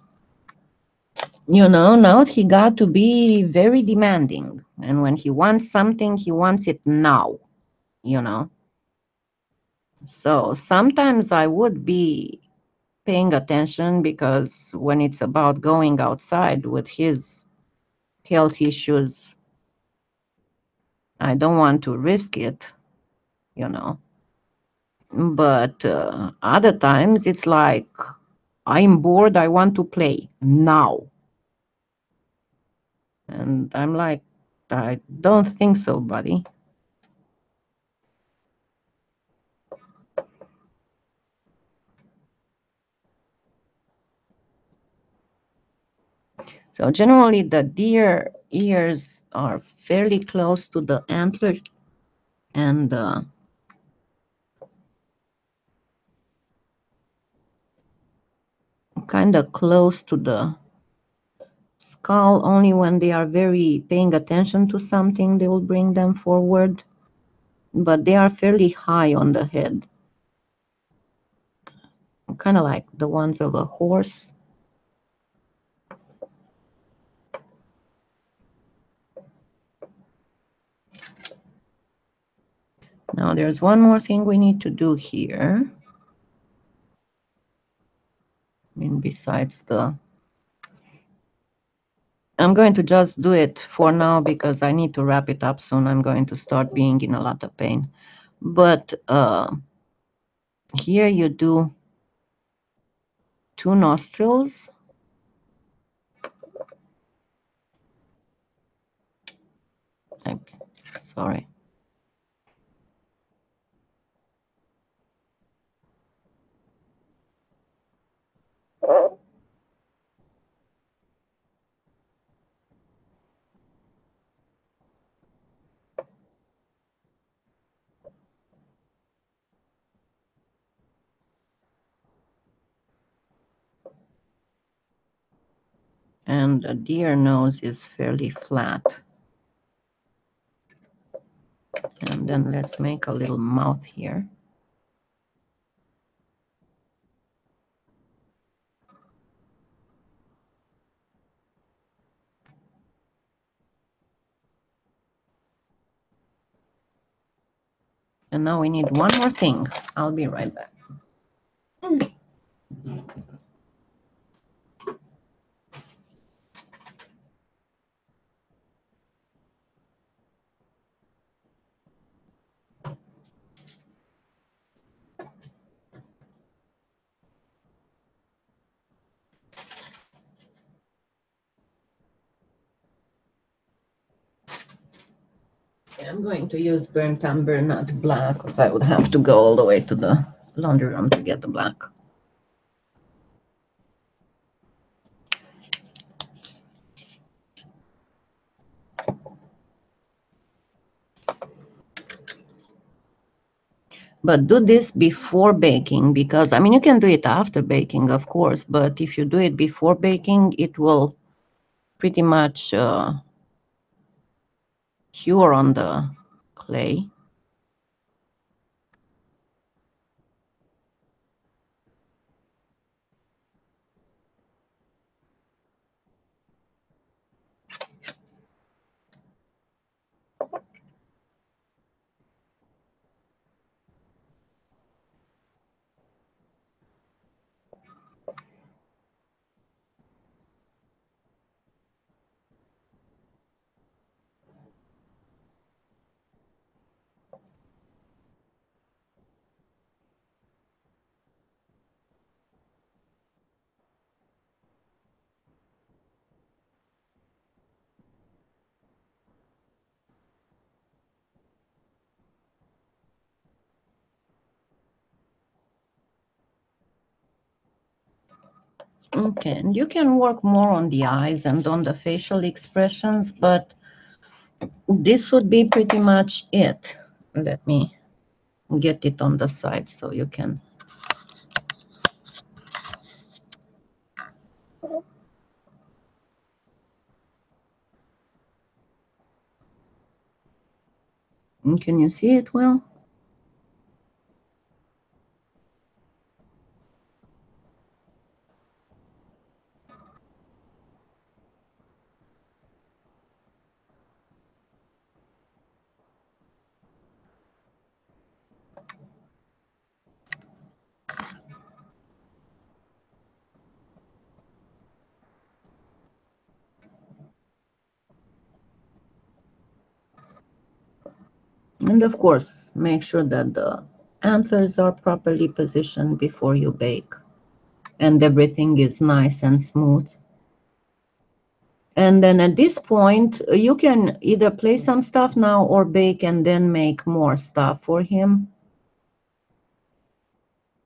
Speaker 1: you know, now he got to be very demanding. And when he wants something, he wants it now, you know. So sometimes I would be paying attention because when it's about going outside with his health issues, I don't want to risk it, you know. But uh, other times it's like, I'm bored, I want to play now. And I'm like, I don't think so, buddy. So generally the deer ears are fairly close to the antler and uh, kind of close to the skull. Only when they are very paying attention to something they will bring them forward. But they are fairly high on the head. Kind of like the ones of a horse Now there's one more thing we need to do here. I mean, besides the... I'm going to just do it for now because I need to wrap it up soon. I'm going to start being in a lot of pain. But uh, here you do two nostrils. Oops, sorry. And the deer nose is fairly flat. And then let's make a little mouth here. And now we need one more thing. I'll be right back. Mm. I'm going to use burnt umber, not black, because I would have to go all the way to the laundry room to get the black. But do this before baking because, I mean, you can do it after baking, of course, but if you do it before baking, it will pretty much uh, cure on the clay. Okay, and you can work more on the eyes and on the facial expressions, but this would be pretty much it. Let me get it on the side so you can. Can you see it well? And of course, make sure that the antlers are properly positioned before you bake and everything is nice and smooth. And then at this point, you can either play some stuff now or bake and then make more stuff for him.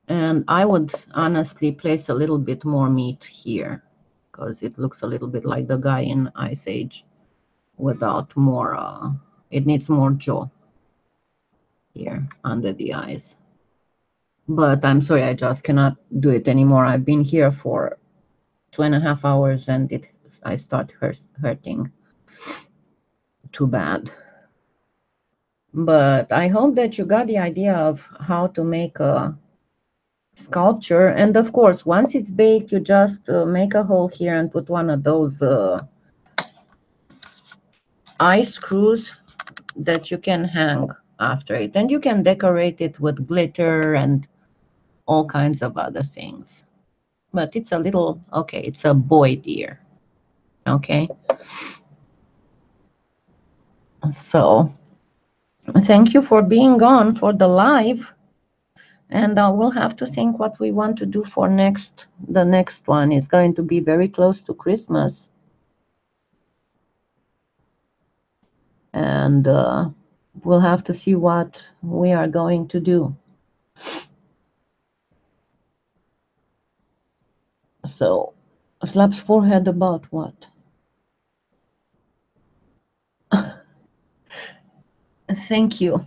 Speaker 1: And I would honestly place a little bit more meat here because it looks a little bit like the guy in Ice Age without more, uh, it needs more jaw here under the eyes. But I'm sorry, I just cannot do it anymore. I've been here for two and a half hours and it I start hurting too bad. But I hope that you got the idea of how to make a sculpture. And of course, once it's baked, you just uh, make a hole here and put one of those uh, eye screws that you can hang after it. And you can decorate it with glitter and all kinds of other things. But it's a little, okay, it's a boy deer. Okay. So thank you for being on for the live. And uh, we'll have to think what we want to do for next. The next one is going to be very close to Christmas. And uh, we'll have to see what we are going to do. So, slaps forehead about what? Thank you.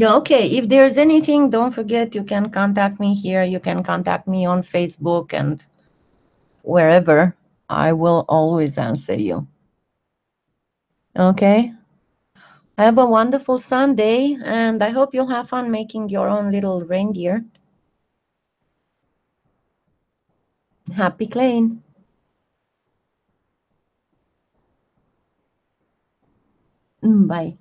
Speaker 1: Okay. If there's anything, don't forget you can contact me here. You can contact me on Facebook and wherever. I will always answer you. Okay. Have a wonderful Sunday, and I hope you'll have fun making your own little reindeer. Happy. Mm, bye.